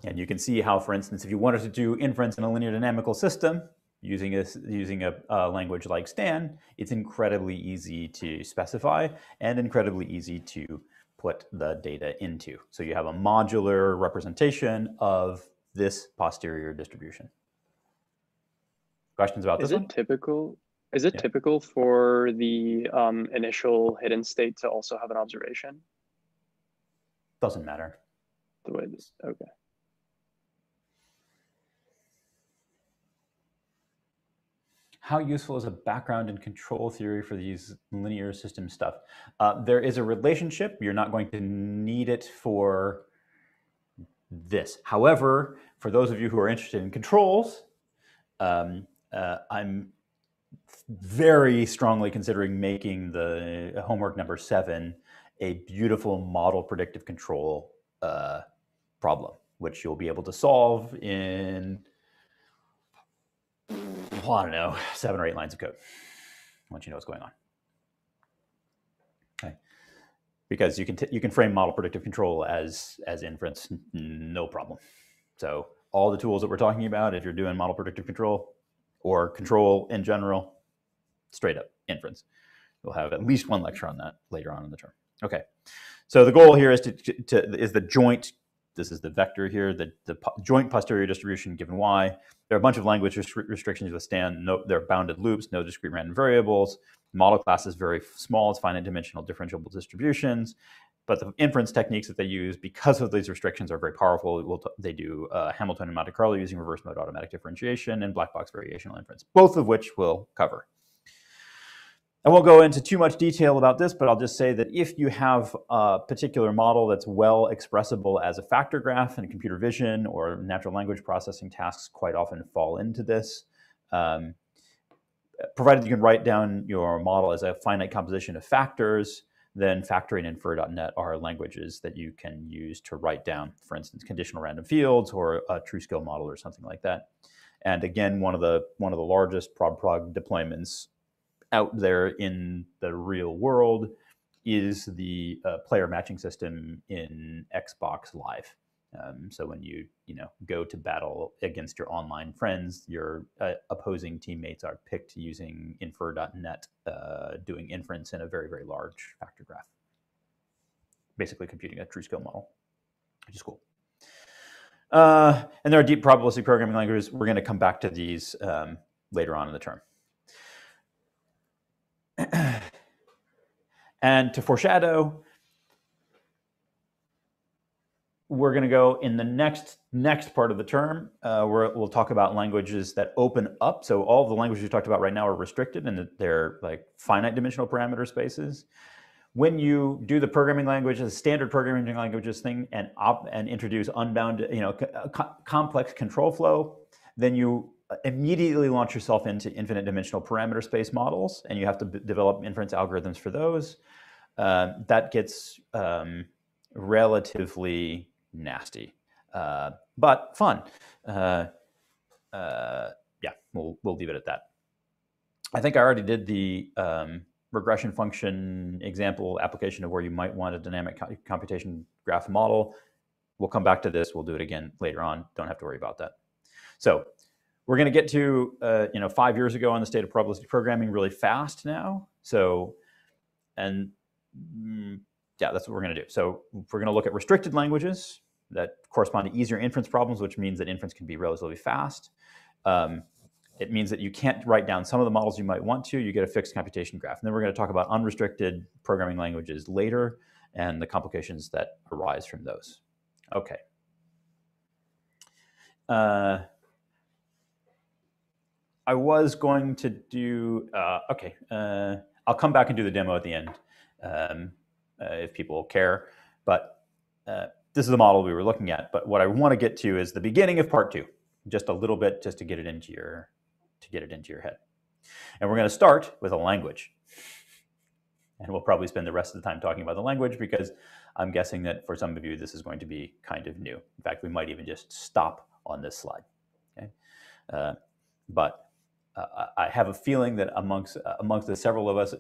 And you can see how, for instance, if you wanted to do inference in a linear dynamical system using a, using a, a, language like Stan, it's incredibly easy to specify and incredibly easy to put the data into. So you have a modular representation of this posterior distribution. Questions about is this it one? typical? Is it Yeah. typical for the um, initial hidden state to also have an observation? doesn't matter. The way this, okay. How useful is a background in control theory for these linear system stuff? Uh, there is a relationship. You're not going to need it for this. However, for those of you who are interested in controls, um, uh, I'm very strongly considering making the homework number seven a beautiful model predictive control uh, problem, which you'll be able to solve in, well, I don't know, seven or eight lines of code once you know what's going on. Okay, because you can you can frame model predictive control as as inference, no problem. So all the tools that we're talking about, if you're doing model predictive control or control in general, straight up inference. We'll have at least one lecture on that later on in the term. Okay, so the goal here is to, to is the joint. This is the vector here, the, the joint posterior distribution given y. There are a bunch of language restrictions with Stan. No, they're bounded loops, no discrete random variables. Model class is very small. It's finite dimensional differentiable distributions. But the inference techniques that they use, because of these restrictions, are very powerful. We'll they do uh, Hamiltonian Monte Carlo using reverse mode automatic differentiation and black box variational inference, both of which we'll cover. I won't go into too much detail about this, but I'll just say that if you have a particular model that's well expressible as a factor graph in computer vision or natural language processing tasks quite often fall into this. Um, provided you can write down your model as a finite composition of factors, then Factorie and infer.net are languages that you can use to write down, for instance, conditional random fields or a TrueSkill model or something like that. And again, one of the one of the largest prod prog deployments out there in the real world is the uh, player matching system in Xbox Live. Um, so when you you know go to battle against your online friends, your uh, opposing teammates are picked using infer.net, uh, doing inference in a very very large factor graph, basically computing a TrueSkill model, which is cool. Uh, and there are deep probabilistic programming languages. We're going to come back to these um, later on in the term. And to foreshadow, we're going to go in the next next part of the term uh, where we'll talk about languages that open up. So all the languages we talked about right now are restricted and they're like finite dimensional parameter spaces. When you do the programming language, the standard programming languages thing, and op, and introduce unbound, you know, co complex control flow, then you immediately launch yourself into infinite dimensional parameter space models, and you have to develop inference algorithms for those. Uh, that gets um, relatively nasty, uh, but fun. Uh, uh, yeah, we'll we'll leave it at that. I think I already did the um, regression function example application of where you might want a dynamic co computation graph model. We'll come back to this. We'll do it again later on. Don't have to worry about that. So we're going to get to, uh, you know, five years ago on the state of probabilistic programming really fast now. So, and mm, yeah, that's what we're going to do. So we're going to look at restricted languages that correspond to easier inference problems, which means that inference can be relatively fast. Um, it means that you can't write down some of the models you might want to. You get a fixed computation graph. And then we're going to talk about unrestricted programming languages later and the complications that arise from those. Okay. Uh, I was going to do, uh, okay, uh, I'll come back and do the demo at the end um, uh, if people care. But uh, this is the model we were looking at. But what I want to get to is the beginning of part two, just a little bit, just to get it into your, to get it into your head. And we're going to start with a language. And we'll probably spend the rest of the time talking about the language because I'm guessing that for some of you, this is going to be kind of new. In fact, we might even just stop on this slide. Okay? Uh, but uh, I have a feeling that amongst uh, amongst the several of us,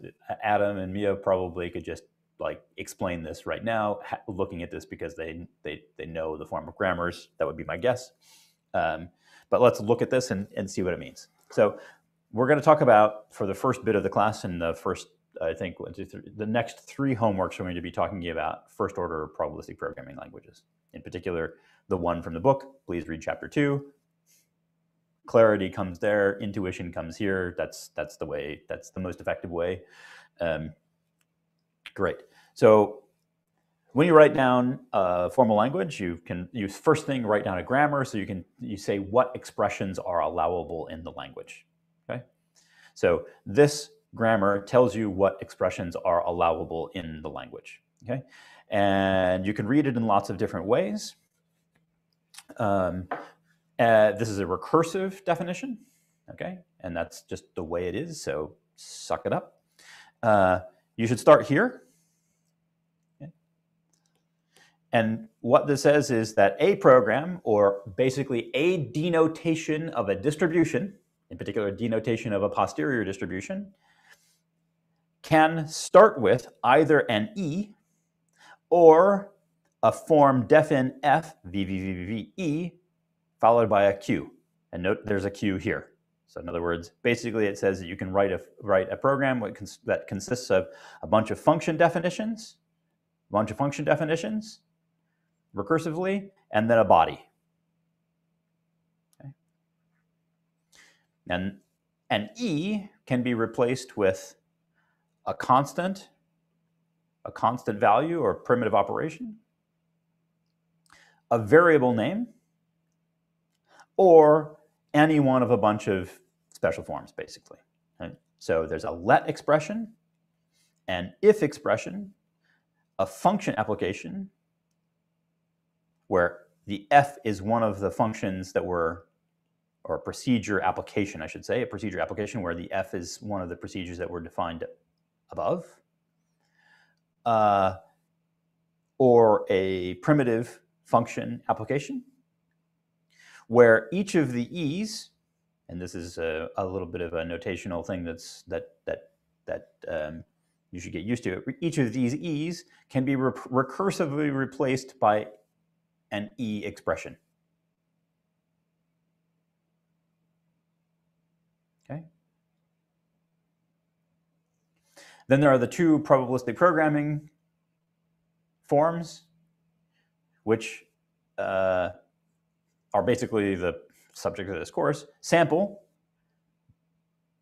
Adam and Mia probably could just like explain this right now, looking at this because they they they know the form of grammars. That would be my guess. Um, but let's look at this and, and see what it means. So we're going to talk about for the first bit of the class and the first I think the next three homeworks we're going to be talking about first order probabilistic programming languages. In particular, the one from the book. Please read chapter two clarity comes there, intuition comes here. That's that's the way. That's the most effective way. Um, great. So when you write down a formal language, you can use first thing write down a grammar, so you can you say what expressions are allowable in the language. Okay, so this grammar tells you what expressions are allowable in the language. Okay, and you can read it in lots of different ways. Um, uh, this is a recursive definition. Okay, and that's just the way it is. So suck it up. Uh, you should start here And what this says is that a program, or basically a denotation of a distribution, in particular denotation of a posterior distribution, can start with either an E or a form defin F, E, followed by a Q. And note there's a Q here. So in other words, basically it says that you can write a, write a program that consists of a bunch of function definitions, a bunch of function definitions, recursively, and then a body. And an E can be replaced with a constant, a constant value or primitive operation, a variable name, or any one of a bunch of special forms, basically. Right? So there's a let expression, an if expression, a function application, where the F is one of the functions that were, or procedure application, I should say, a procedure application where the F is one of the procedures that were defined above, uh, or a primitive function application where each of the E's, and this is a, a little bit of a notational thing that's that that that um, you should get used to. Each of these E's can be re recursively replaced by an E expression. Okay. Then there are the two probabilistic programming forms, which uh, are basically the subject of this course. Sample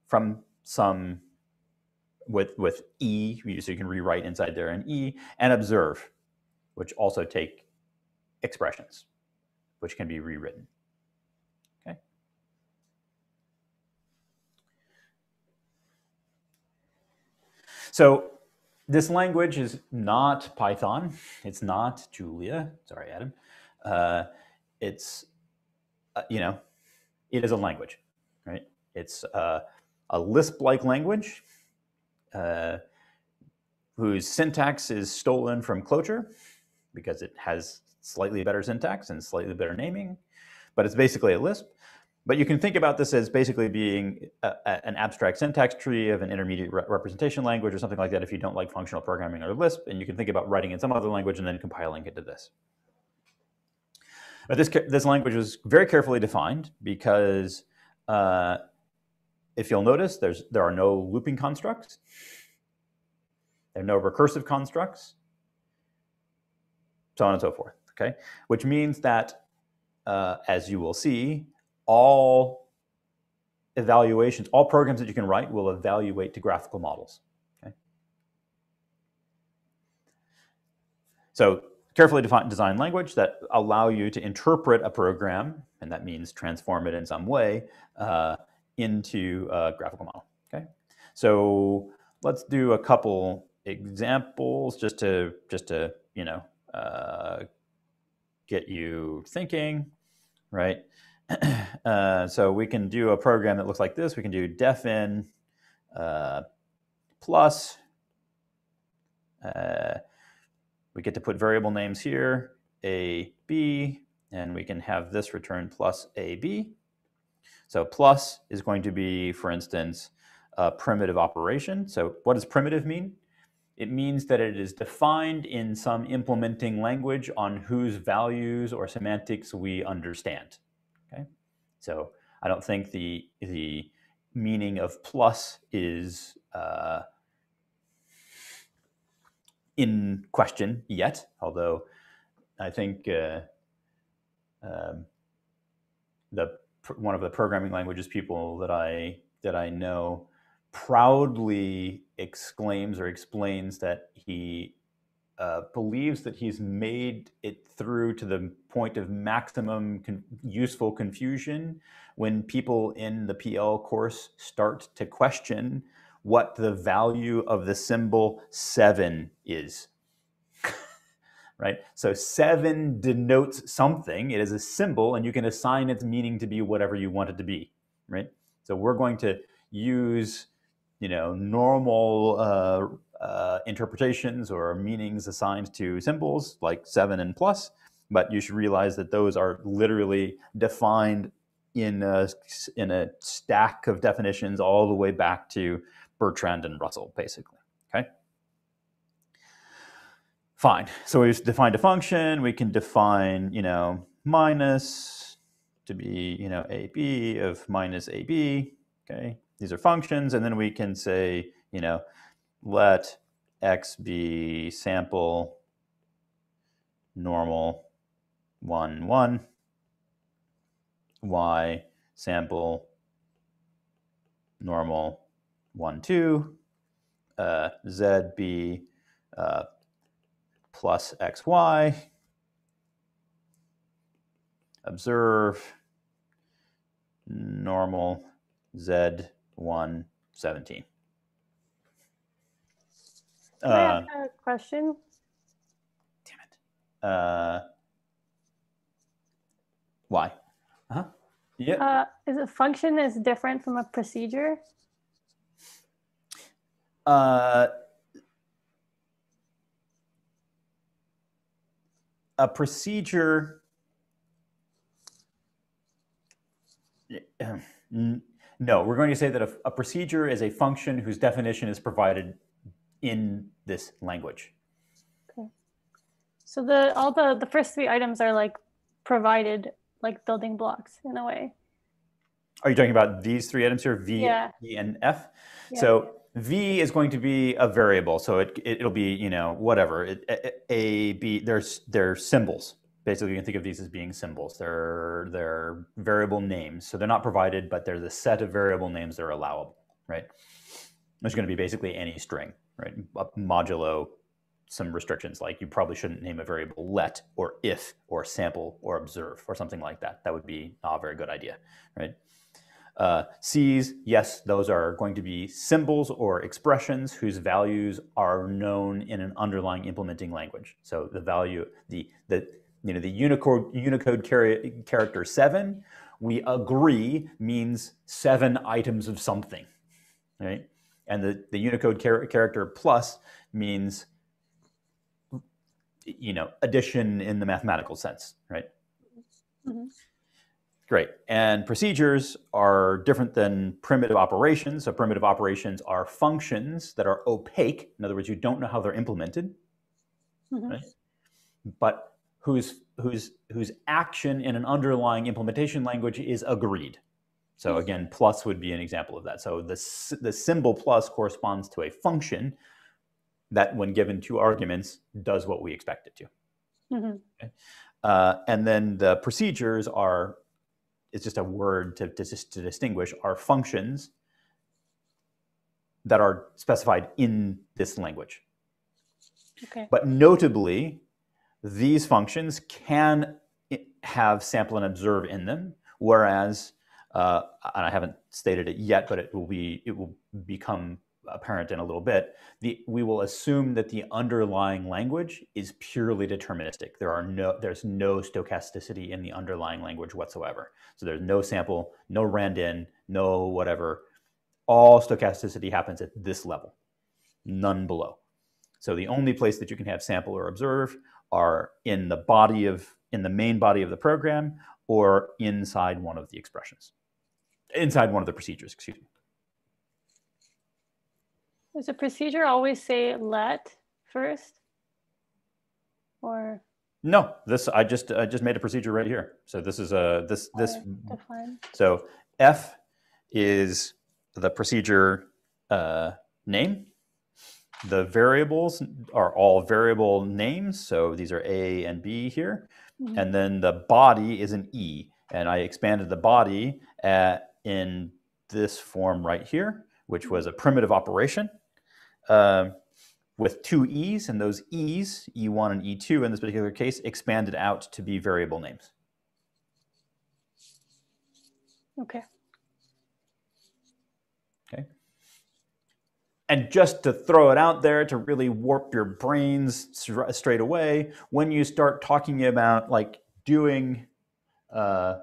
from some with with E, so you can rewrite inside there an E, and observe, which also take expressions, which can be rewritten. Okay. So this language is not Python. It's not Julia. Sorry, Adam. Uh, it's, uh, you know, it is a language, right? It's uh, a Lisp-like language uh, whose syntax is stolen from Clojure because it has slightly better syntax and slightly better naming, but it's basically a Lisp. But you can think about this as basically being a, a, an abstract syntax tree of an intermediate re representation language or something like that if you don't like functional programming or Lisp, and you can think about writing in some other language and then compiling it to this. But this, this language was very carefully defined because uh, if you'll notice, there's, there are no looping constructs. There are no recursive constructs, so on and so forth okay? Which means that, uh, as you will see, all evaluations, all programs that you can write will evaluate to graphical models, okay? So carefully defined design language that allow you to interpret a program, and that means transform it in some way, uh, into a graphical model, okay? So let's do a couple examples just to, just to you know, uh, get you thinking, right? uh, so we can do a program that looks like this. We can do defin uh, plus. Uh, we get to put variable names here, a, b, and we can have this return plus a, b. So plus is going to be, for instance, a primitive operation. So what does primitive mean? It means that it is defined in some implementing language on whose values or semantics we understand. Okay, so I don't think the the meaning of plus is uh, in question yet, although I think uh, um, the one of the programming languages people that I that I know proudly exclaims or explains that he uh, believes that he's made it through to the point of maximum con- useful confusion when people in the PL course start to question what the value of the symbol seven is. right? So seven denotes something. It is a symbol, and you can assign its meaning to be whatever you want it to be, right? So we're going to use, you know, normal uh, uh, interpretations or meanings assigned to symbols like seven and plus, but you should realize that those are literally defined in a, in a stack of definitions all the way back to Bertrand and Russell, basically. Okay. Fine. So we've defined a function. We can define, you know, minus to be, you know, AB of minus AB. Okay. These are functions. And then we can say, you know, let x be sample normal 1, 1, y sample normal 1, 2, uh, z be uh, plus xy, observe normal z1 17. Can I ask a question? Damn it. Uh, why? Uh-huh. Yeah. Uh, is a function is different from a procedure? Uh, a procedure. No, we're going to say that a, a procedure is a function whose definition is provided in this language. Okay. So the all the the first three items are like provided like building blocks in a way. Are you talking about these three items here, V, Yeah. E, and F? Yeah. So V is going to be a variable, so it, it will be you know whatever it, a, B. There's they're symbols. Basically, you can think of these as being symbols. They're they're variable names, so they're not provided, but they're the set of variable names that are allowable, right? There's going to be basically any string, right? Modulo some restrictions, like you probably shouldn't name a variable let or if or sample or observe or something like that. That would be not a very good idea, right? Uh, C's, yes, those are going to be symbols or expressions whose values are known in an underlying implementing language. So the value, the the you know the Unicode Unicode char- character seven, we agree means seven items of something, right? And the the Unicode char- character plus means you know addition in the mathematical sense, right? Mhm. Great. And procedures are different than primitive operations. So primitive operations are functions that are opaque. In other words, you don't know how they're implemented, Mhm. right? But whose whose whose action in an underlying implementation language is agreed. So again, plus would be an example of that. So the the symbol plus corresponds to a function that, when given two arguments, does what we expect it to. Mhm. Uh, and then the procedures are, it's just a word to, to, to distinguish, are functions that are specified in this language. Okay. But notably, these functions can have sample and observe in them, whereas, uh, and I haven't stated it yet, but it will be it will become apparent in a little bit. The we will assume that the underlying language is purely deterministic. There are no there's no stochasticity in the underlying language whatsoever. So there's no sample, no randin, no whatever. All stochasticity happens at this level, none below. So the only place that you can have sample or observe are in the body of in the main body of the program or inside one of the expressions. Inside one of the procedures, excuse me. Does a procedure always say let first? Or No, this I just I just made a procedure right here. So this is a this this define? so F is the procedure uh, name. The variables are all variable names. So these are A and B here. Mhm. And then the body is an E. And I expanded the body at, in this form right here, which was a primitive operation, um, with two e's, and those e's, e1 and e2 in this particular case, expanded out to be variable names. Okay. Okay. And just to throw it out there to really warp your brains straight away, when you start talking about like doing uh,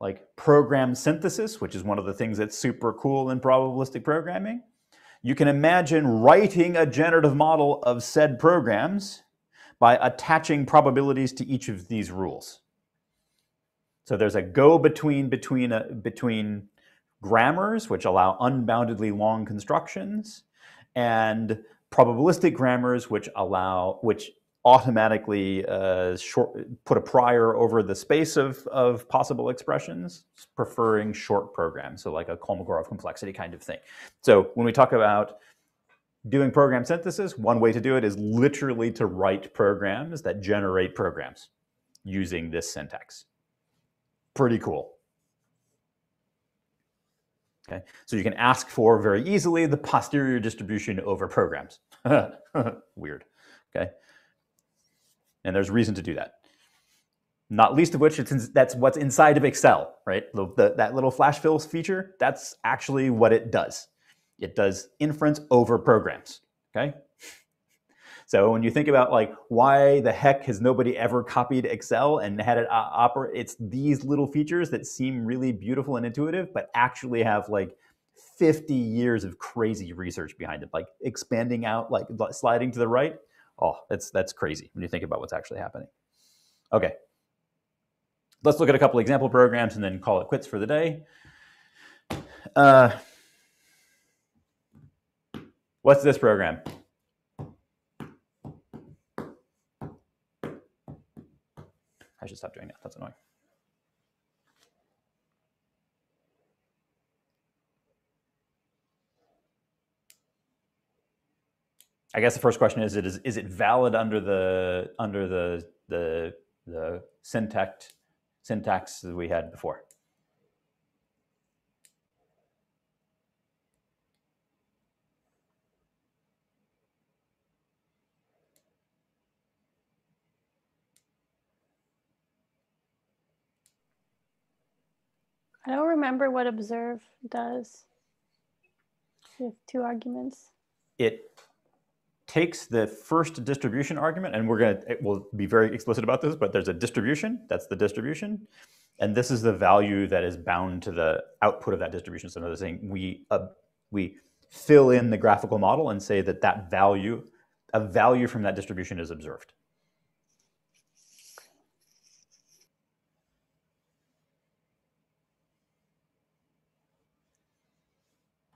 like program synthesis, which is one of the things that's super cool in probabilistic programming, you can imagine writing a generative model of said programs by attaching probabilities to each of these rules. So there's a go between between a, between grammars, which allow unboundedly long constructions, and probabilistic grammars, which allow which automatically uh, short, put a prior over the space of, of possible expressions, preferring short programs, so like a Kolmogorov complexity kind of thing. So when we talk about doing program synthesis, one way to do it is literally to write programs that generate programs using this syntax. Pretty cool. Okay, so you can ask for very easily the posterior distribution over programs. Weird. Okay, and there's reason to do that. Not least of which, it's in, that's what's inside of Excel, right? The, the, that little flash fill feature, that's actually what it does. It does inference over programs, okay? So when you think about like why the heck has nobody ever copied Excel and had it uh, operate, it's these little features that seem really beautiful and intuitive, but actually have like 50 years of crazy research behind it, like expanding out, like sliding to the right. Oh, that's that's crazy when you think about what's actually happening. Okay. Let's look at a couple example programs and then call it quits for the day. Uh, what's this program? I should stop doing that. That's annoying. I guess the first question is: it is is it valid under the under the the the syntax syntax that we had before? I don't remember what observe does with two arguments. It takes the first distribution argument, and we're going to, we'll be very explicit about this, but there's a distribution, that's the distribution. And this is the value that is bound to the output of that distribution. So another thing, we, uh, we fill in the graphical model and say that that value, a value from that distribution is observed.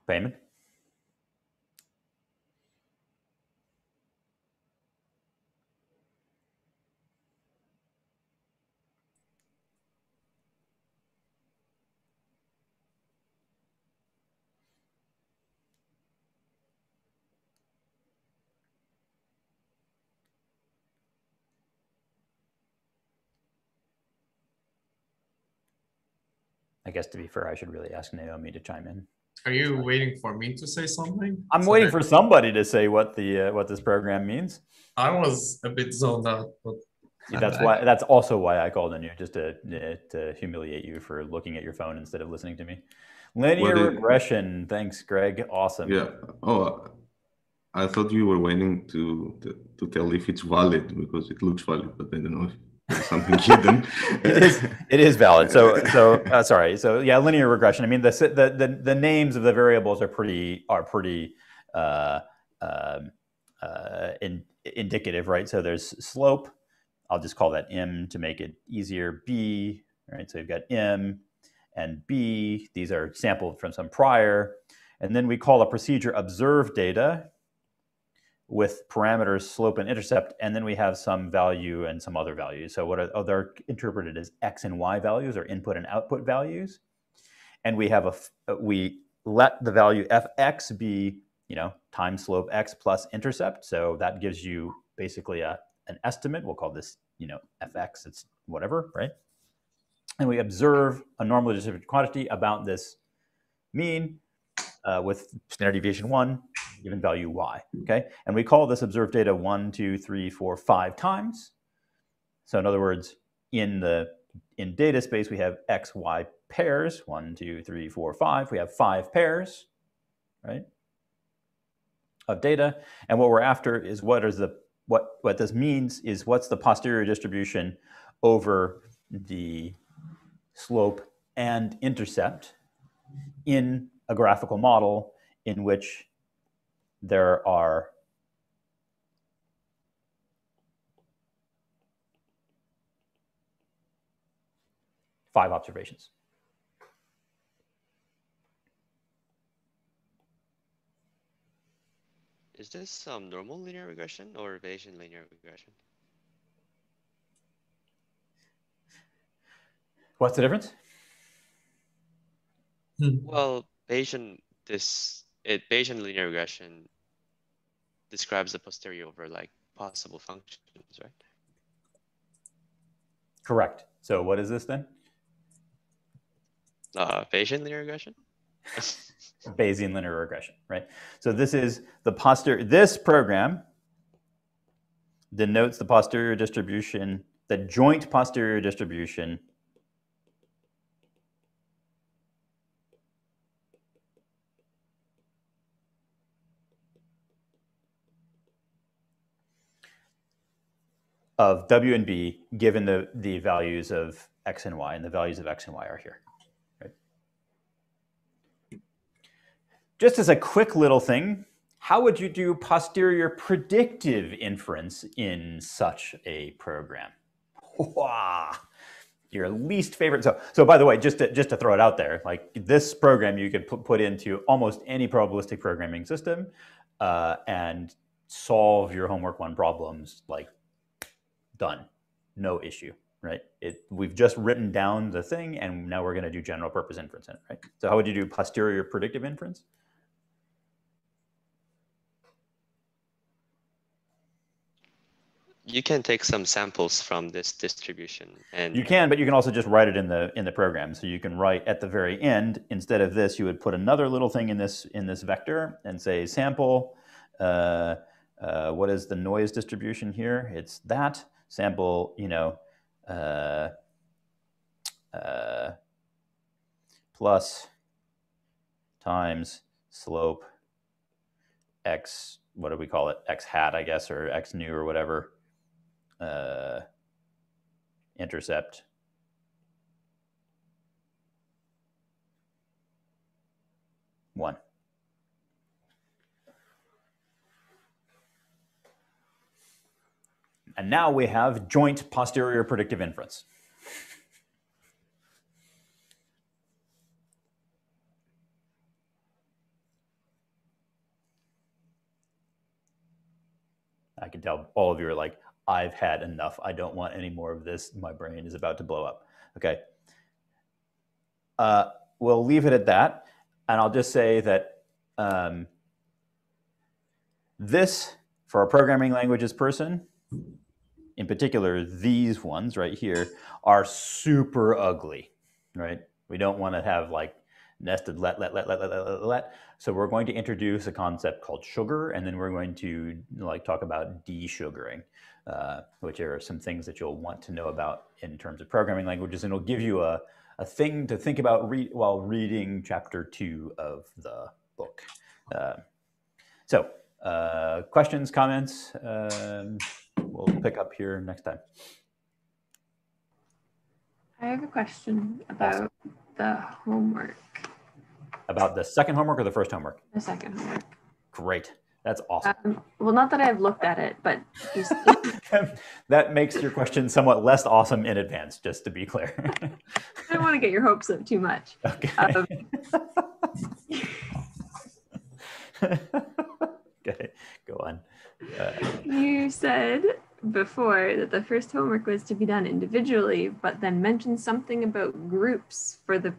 Payman. Guess to be fair, I should really ask Naomi to chime in. Are you waiting for me to say something? I'm So waiting for somebody to say what the uh, what this program means. I was a bit zoned out, but I'm That's why. That's also why I called on you, just to uh, to humiliate you for looking at your phone instead of listening to me. Linear Well, the- regression. Thanks, Greg. Awesome. Yeah. Oh, I thought you were waiting to, to to tell if it's valid because it looks valid, but I don't know if something hidden. it is it is valid. So so uh, sorry. So yeah, linear regression. I mean the the the, the names of the variables are pretty are pretty uh, um, uh, in, indicative, right? So there's slope. I'll just call that m to make it easier. B, right? So you've got m and b. These are sampled from some prior, and then we call a procedure observed data with parameters slope and intercept, and then we have some value and some other values. So what are oh, they're interpreted as x and y values or input and output values, and we have a uh, we let the value fx be you know time slope x plus intercept. So that gives you basically a an estimate. We'll call this you know fx. It's whatever, right? And we observe a normally distributed quantity about this mean uh, with standard deviation one given value y, okay? And we call this observed data one, two, three, four, five times. So in other words, in the in data space, we have x, y pairs, one, two, three, four, five. We have five pairs, right, of data. And what we're after is what is the what what this means is what's the posterior distribution over the slope and intercept in a graphical model in which there are five observations. Is this um, normal linear regression or Bayesian linear regression? What's the difference? Well, Bayesian this it Bayesian linear regression describes the posterior over like possible functions, right? Correct. So what is this then? Uh, Bayesian linear regression. Bayesian linear regression, right? So this is the posterior. This program denotes the posterior distribution, the joint posterior distribution of W and B given the, the values of X and Y, and the values of X and Y are here. Right? Just as a quick little thing, how would you do posterior predictive inference in such a program? Wow. Your least favorite. So, so by the way, just to, just to throw it out there, like this program you could put, put into almost any probabilistic programming system uh, and solve your homework one problems like done, no issue, right? It, we've just written down the thing and now we're gonna do general purpose inference in it, right? So how would you do posterior predictive inference? You can take some samples from this distribution and You can, but you can also just write it in the in the program. So you can write at the very end, instead of this, you would put another little thing in this in this vector and say sample, uh, uh, what is the noise distribution here? It's that sample, you know, uh, uh, plus times slope x, what do we call it? X hat, I guess, or x new or whatever, uh, intercept. One. And now we have joint posterior predictive inference. I can tell all of you are like, I've had enough. I don't want any more of this. My brain is about to blow up. Okay. Uh, we'll leave it at that. And I'll just say that um, this, for a programming languages person, in particular, these ones right here are super ugly, right? We don't want to have like nested let, let, let, let, let, let, let. So we're going to introduce a concept called sugar, and then we're going to like talk about desugaring, uh, which are some things that you'll want to know about in terms of programming languages, and it'll give you a, a thing to think about re while reading chapter two of the book. Uh, so uh, questions, comments? Um, we'll pick up here next time. I have a question about the homework. About the second homework or the first homework? The second homework. Great. That's awesome. Um, well, not that I've looked at it, but that makes your question somewhat less awesome in advance, just to be clear. I don't want to get your hopes up too much. Okay. Um, okay, go on. You said before that the first homework was to be done individually, but then mentioned something about groups for the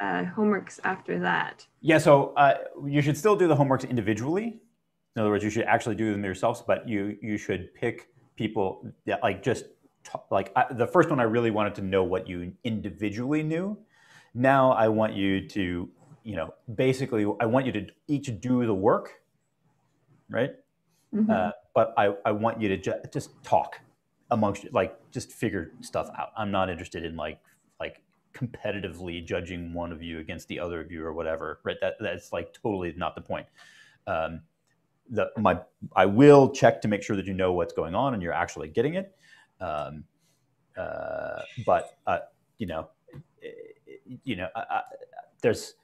uh, homeworks after that. Yeah, so uh, you should still do the homeworks individually. In other words, you should actually do them yourselves, but you you should pick people that like just t- like I, the first one. I really wanted to know what you individually knew. Now I want you to you know, basically, I want you to each do the work, right? Mm-hmm. Uh, but I, I want you to ju- just talk amongst like just figure stuff out. I'm not interested in like like competitively judging one of you against the other of you or whatever. Right? That that's like totally not the point. Um, the my I will check to make sure that you know what's going on and you're actually getting it. Um, uh, but uh, you know, you know, I, there's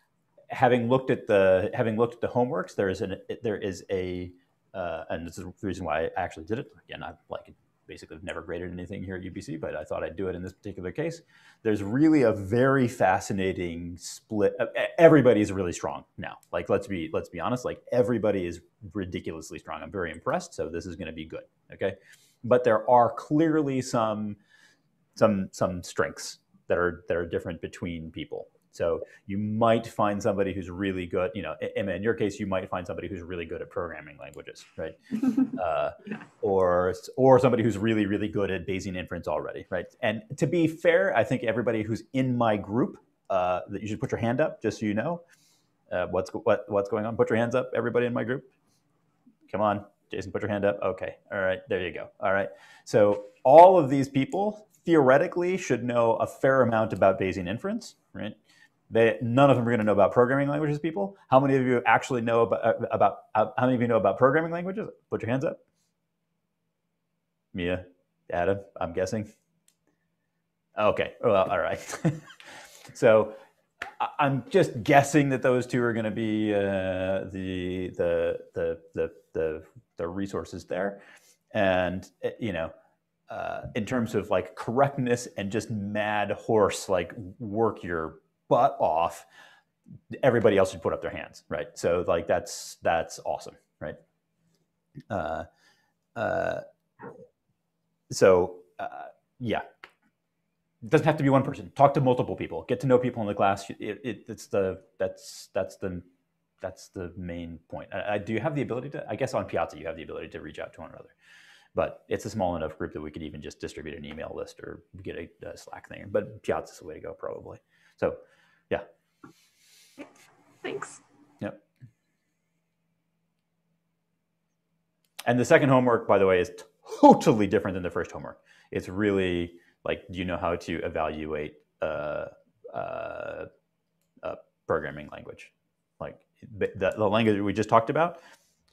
having looked at the having looked at the homeworks. There is an there is a uh, and this is the reason why I actually did it. Again, I like basically never graded anything here at UBC, but I thought I'd do it in this particular case. There's really a very fascinating split. Everybody's really strong now. Like let's be let's be honest. Like everybody is ridiculously strong. I'm very impressed. So this is going to be good. Okay, but there are clearly some some some strengths that are that are different between people. So you might find somebody who's really good, you know, Emma, in your case, you might find somebody who's really good at programming languages, right? uh, or, or somebody who's really, really good at Bayesian inference already, right? And to be fair, I think everybody who's in my group, uh, that you should put your hand up just so you know uh, what's, what, what's going on. Put your hands up, everybody in my group. Come on, Jason, put your hand up. Okay, all right, there you go. All right, so all of these people theoretically should know a fair amount about Bayesian inference, right? They, none of them are going to know about programming languages. People, how many of you actually know about, uh, about how many of you know about programming languages? Put your hands up. Mia, Adam, I'm guessing. Okay, well, all right. so I'm just guessing that those two are going to be uh, the, the, the the the the resources there, and uh, you know, uh, in terms of like correctness and just mad horse like work your butt off, everybody else should put up their hands, right? So like that's that's awesome, right? Uh, uh, so uh, yeah, it doesn't have to be one person. Talk to multiple people. Get to know people in the class. It, it, it's the that's that's the that's the main point. I, I, do you have the ability to? I guess on Piazza you have the ability to reach out to one another, but it's a small enough group that we could even just distribute an email list or get a, a Slack thing. But Piazza's the way to go probably. So yeah. Thanks. Yep. And the second homework, by the way, is totally different than the first homework. It's really like, do you know how to evaluate uh, uh, a programming language? Like the, the language we just talked about,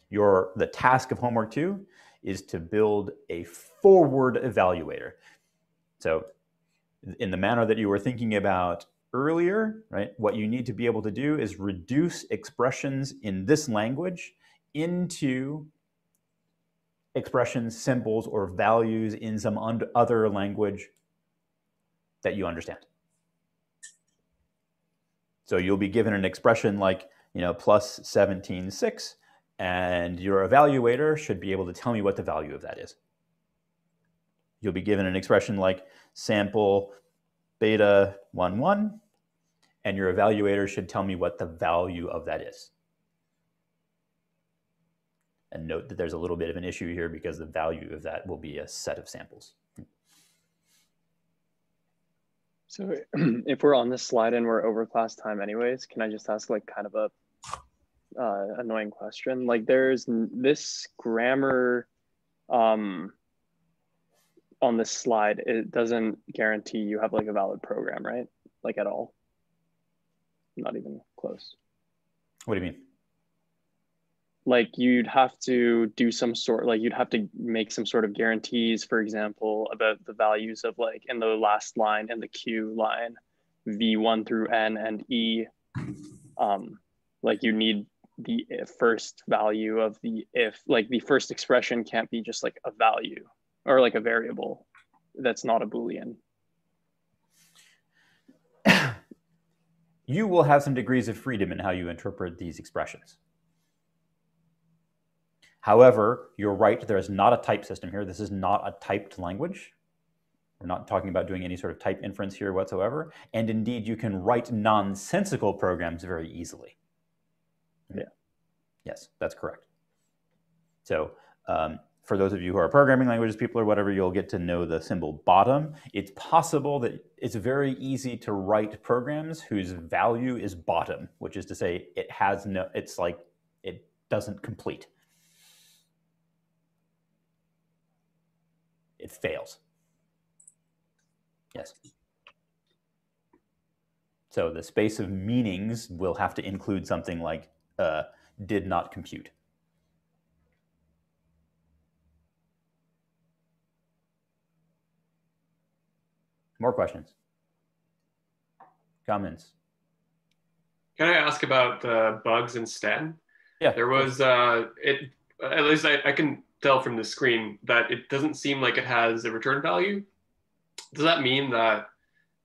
your the task of homework two is to build a forward evaluator. So in the manner that you were thinking about earlier, right, what you need to be able to do is reduce expressions in this language into expressions, symbols, or values in some other language that you understand. So you'll be given an expression like, you know, plus 17.6, and your evaluator should be able to tell me what the value of that is. You'll be given an expression like sample beta 1, 1, and your evaluator should tell me what the value of that is. And note that there's a little bit of an issue here because the value of that will be a set of samples. So if we're on this slide and we're over class time anyways, can I just ask like kind of a uh, annoying question? Like there's this grammar um, on this slide, it doesn't guarantee you have like a valid program, right? Like at all. Not even close. What do you mean? Like you'd have to do some sort, like you'd have to make some sort of guarantees, for example, about the values of like in the last line and the Q line, V1 through N and E. Um, like you need the first value of the if, like the first expression can't be just like a value or like a variable that's not a boolean. You will have some degrees of freedom in how you interpret these expressions. However you're right there is not a type system here. This is not a typed language. We're not talking about doing any sort of type inference here whatsoever. And indeed you can write nonsensical programs very easily. Yeah. Yes that's correct. So um, for those of you who are programming languages people or whatever, you'll get to know the symbol bottom. It's possible that it's very easy to write programs whose value is bottom, which is to say it has no, it's like it doesn't complete. It fails. Yes. So the space of meanings will have to include something like uh, did not compute. More questions? Comments? Can I ask about the BUGS in Stan? Yeah. There was uh, it. At least I, I can tell from the screen that it doesn't seem like it has a return value. Does that mean that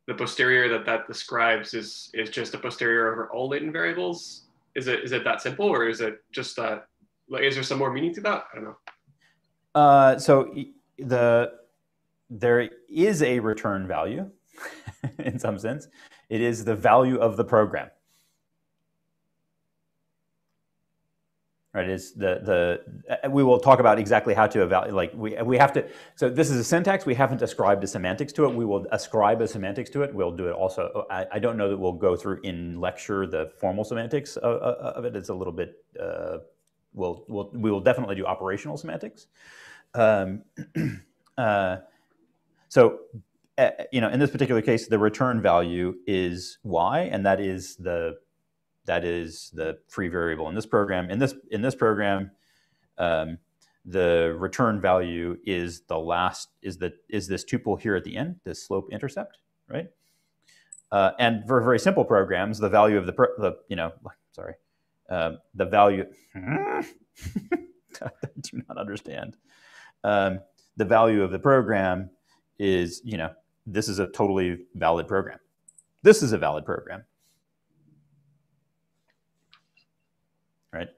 the posterior that that describes is is just a posterior over all latent variables? Is it is it that simple, or is it just that? Like, is there some more meaning to that? I don't know. Uh, so the there is a return value in some sense. It is the value of the program. Right, is the the we will talk about exactly how to evaluate. Like we we have to. So this is a syntax. We haven't ascribed a semantics to it. We will ascribe a semantics to it. We'll do it also. I, I don't know that we'll go through in lecture the formal semantics of, of it. It's a little bit. Uh, we'll we'll we will definitely do operational semantics. Um, uh, so, uh, you know, in this particular case, the return value is y, and that is the that is the free variable in this program. In this in this program, um, the return value is the last is the is this tuple here at the end, this slope intercept, right? Uh, and for very simple programs, the value of the the you know sorry, um, the value. I do not understand. Um, the value of the program is, you know, this is a totally valid program. This is a valid program. Right?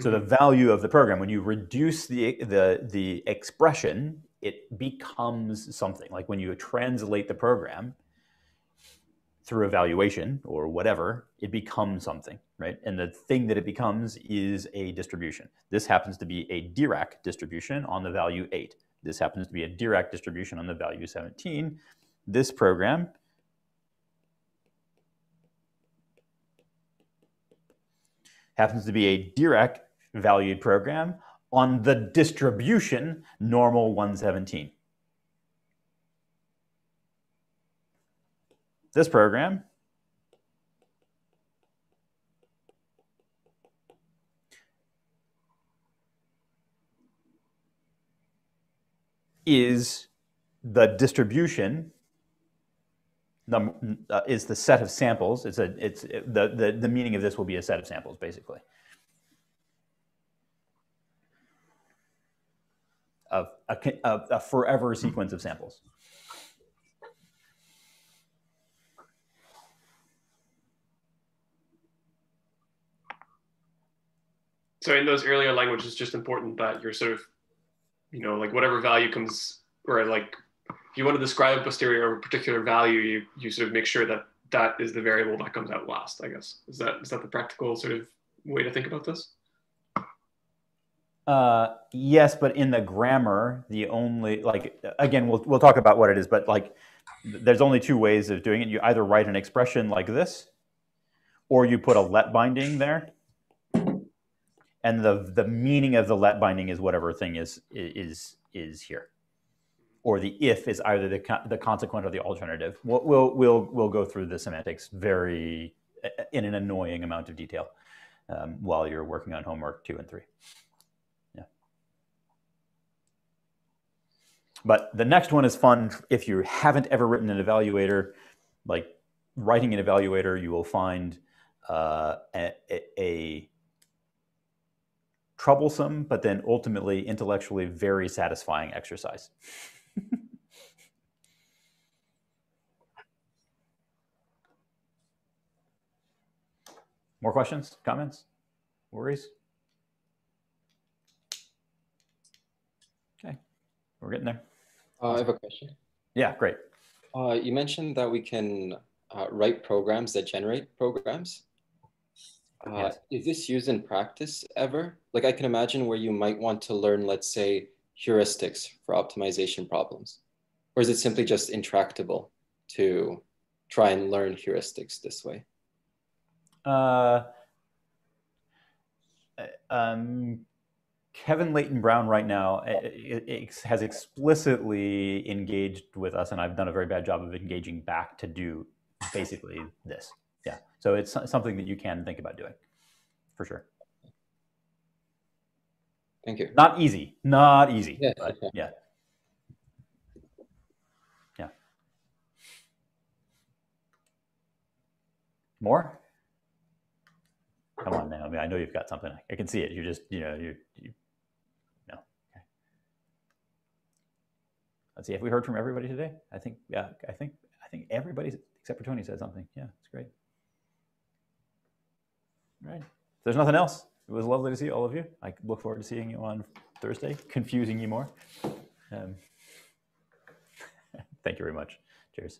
So the mm-hmm. value of the program, when you reduce the, the, the expression, it becomes something. Like when you translate the program through evaluation or whatever, it becomes something, right? And the thing that it becomes is a distribution. This happens to be a Dirac distribution on the value 8. This happens to be a Dirac distribution on the value 17. This program happens to be a Dirac valued program on the distribution normal 117. This program is the distribution num, uh, is the set of samples. It's a it's it, the, the the meaning of this will be a set of samples basically. Of a, a, a forever sequence of samples. So in those earlier languages, it's just important that you're sort of you know, like whatever value comes, or like if you want to describe a posterior or a particular value, you, you sort of make sure that that is the variable that comes out last, I guess. Is that, is that the practical sort of way to think about this? Uh, yes, but in the grammar, the only, like, again, we'll, we'll talk about what it is, but like, there's only two ways of doing it. You either write an expression like this, or you put a let binding there and the the meaning of the let binding is whatever thing is is is here. Or the if is either the the consequent or the alternative. We'll we'll we'll, we'll go through the semantics very in an annoying amount of detail um, while you're working on homework two and three. Yeah. But the next one is fun. If you haven't ever written an evaluator like writing an evaluator you will find uh, a, a troublesome, but then ultimately intellectually very satisfying exercise. More questions, comments, worries? Okay, we're getting there. Uh, I have a question. Yeah, great. Uh, you mentioned that we can uh, write programs that generate programs. Uh, yes. Is this used in practice ever? Like I can imagine where you might want to learn, let's say, heuristics for optimization problems? Or is it simply just intractable to try and learn heuristics this way? Uh, um, Kevin Leyton-Brown right now uh, has explicitly engaged with us, and I've done a very bad job of engaging back to do basically this. Yeah, so it's something that you can think about doing, for sure. Thank you. Not easy, not easy, yeah. but yeah. Yeah. More? Come on now. I mean, I know you've got something. I can see it. You're just, you know, you, you no. Okay. Let's see. Have we heard from everybody today? I think, yeah, I think, I think everybody except for Tony said something. Yeah, it's great. Right. If there's nothing else, it was lovely to see all of you. I look forward to seeing you on Thursday, confusing you more. Um, thank you very much. Cheers.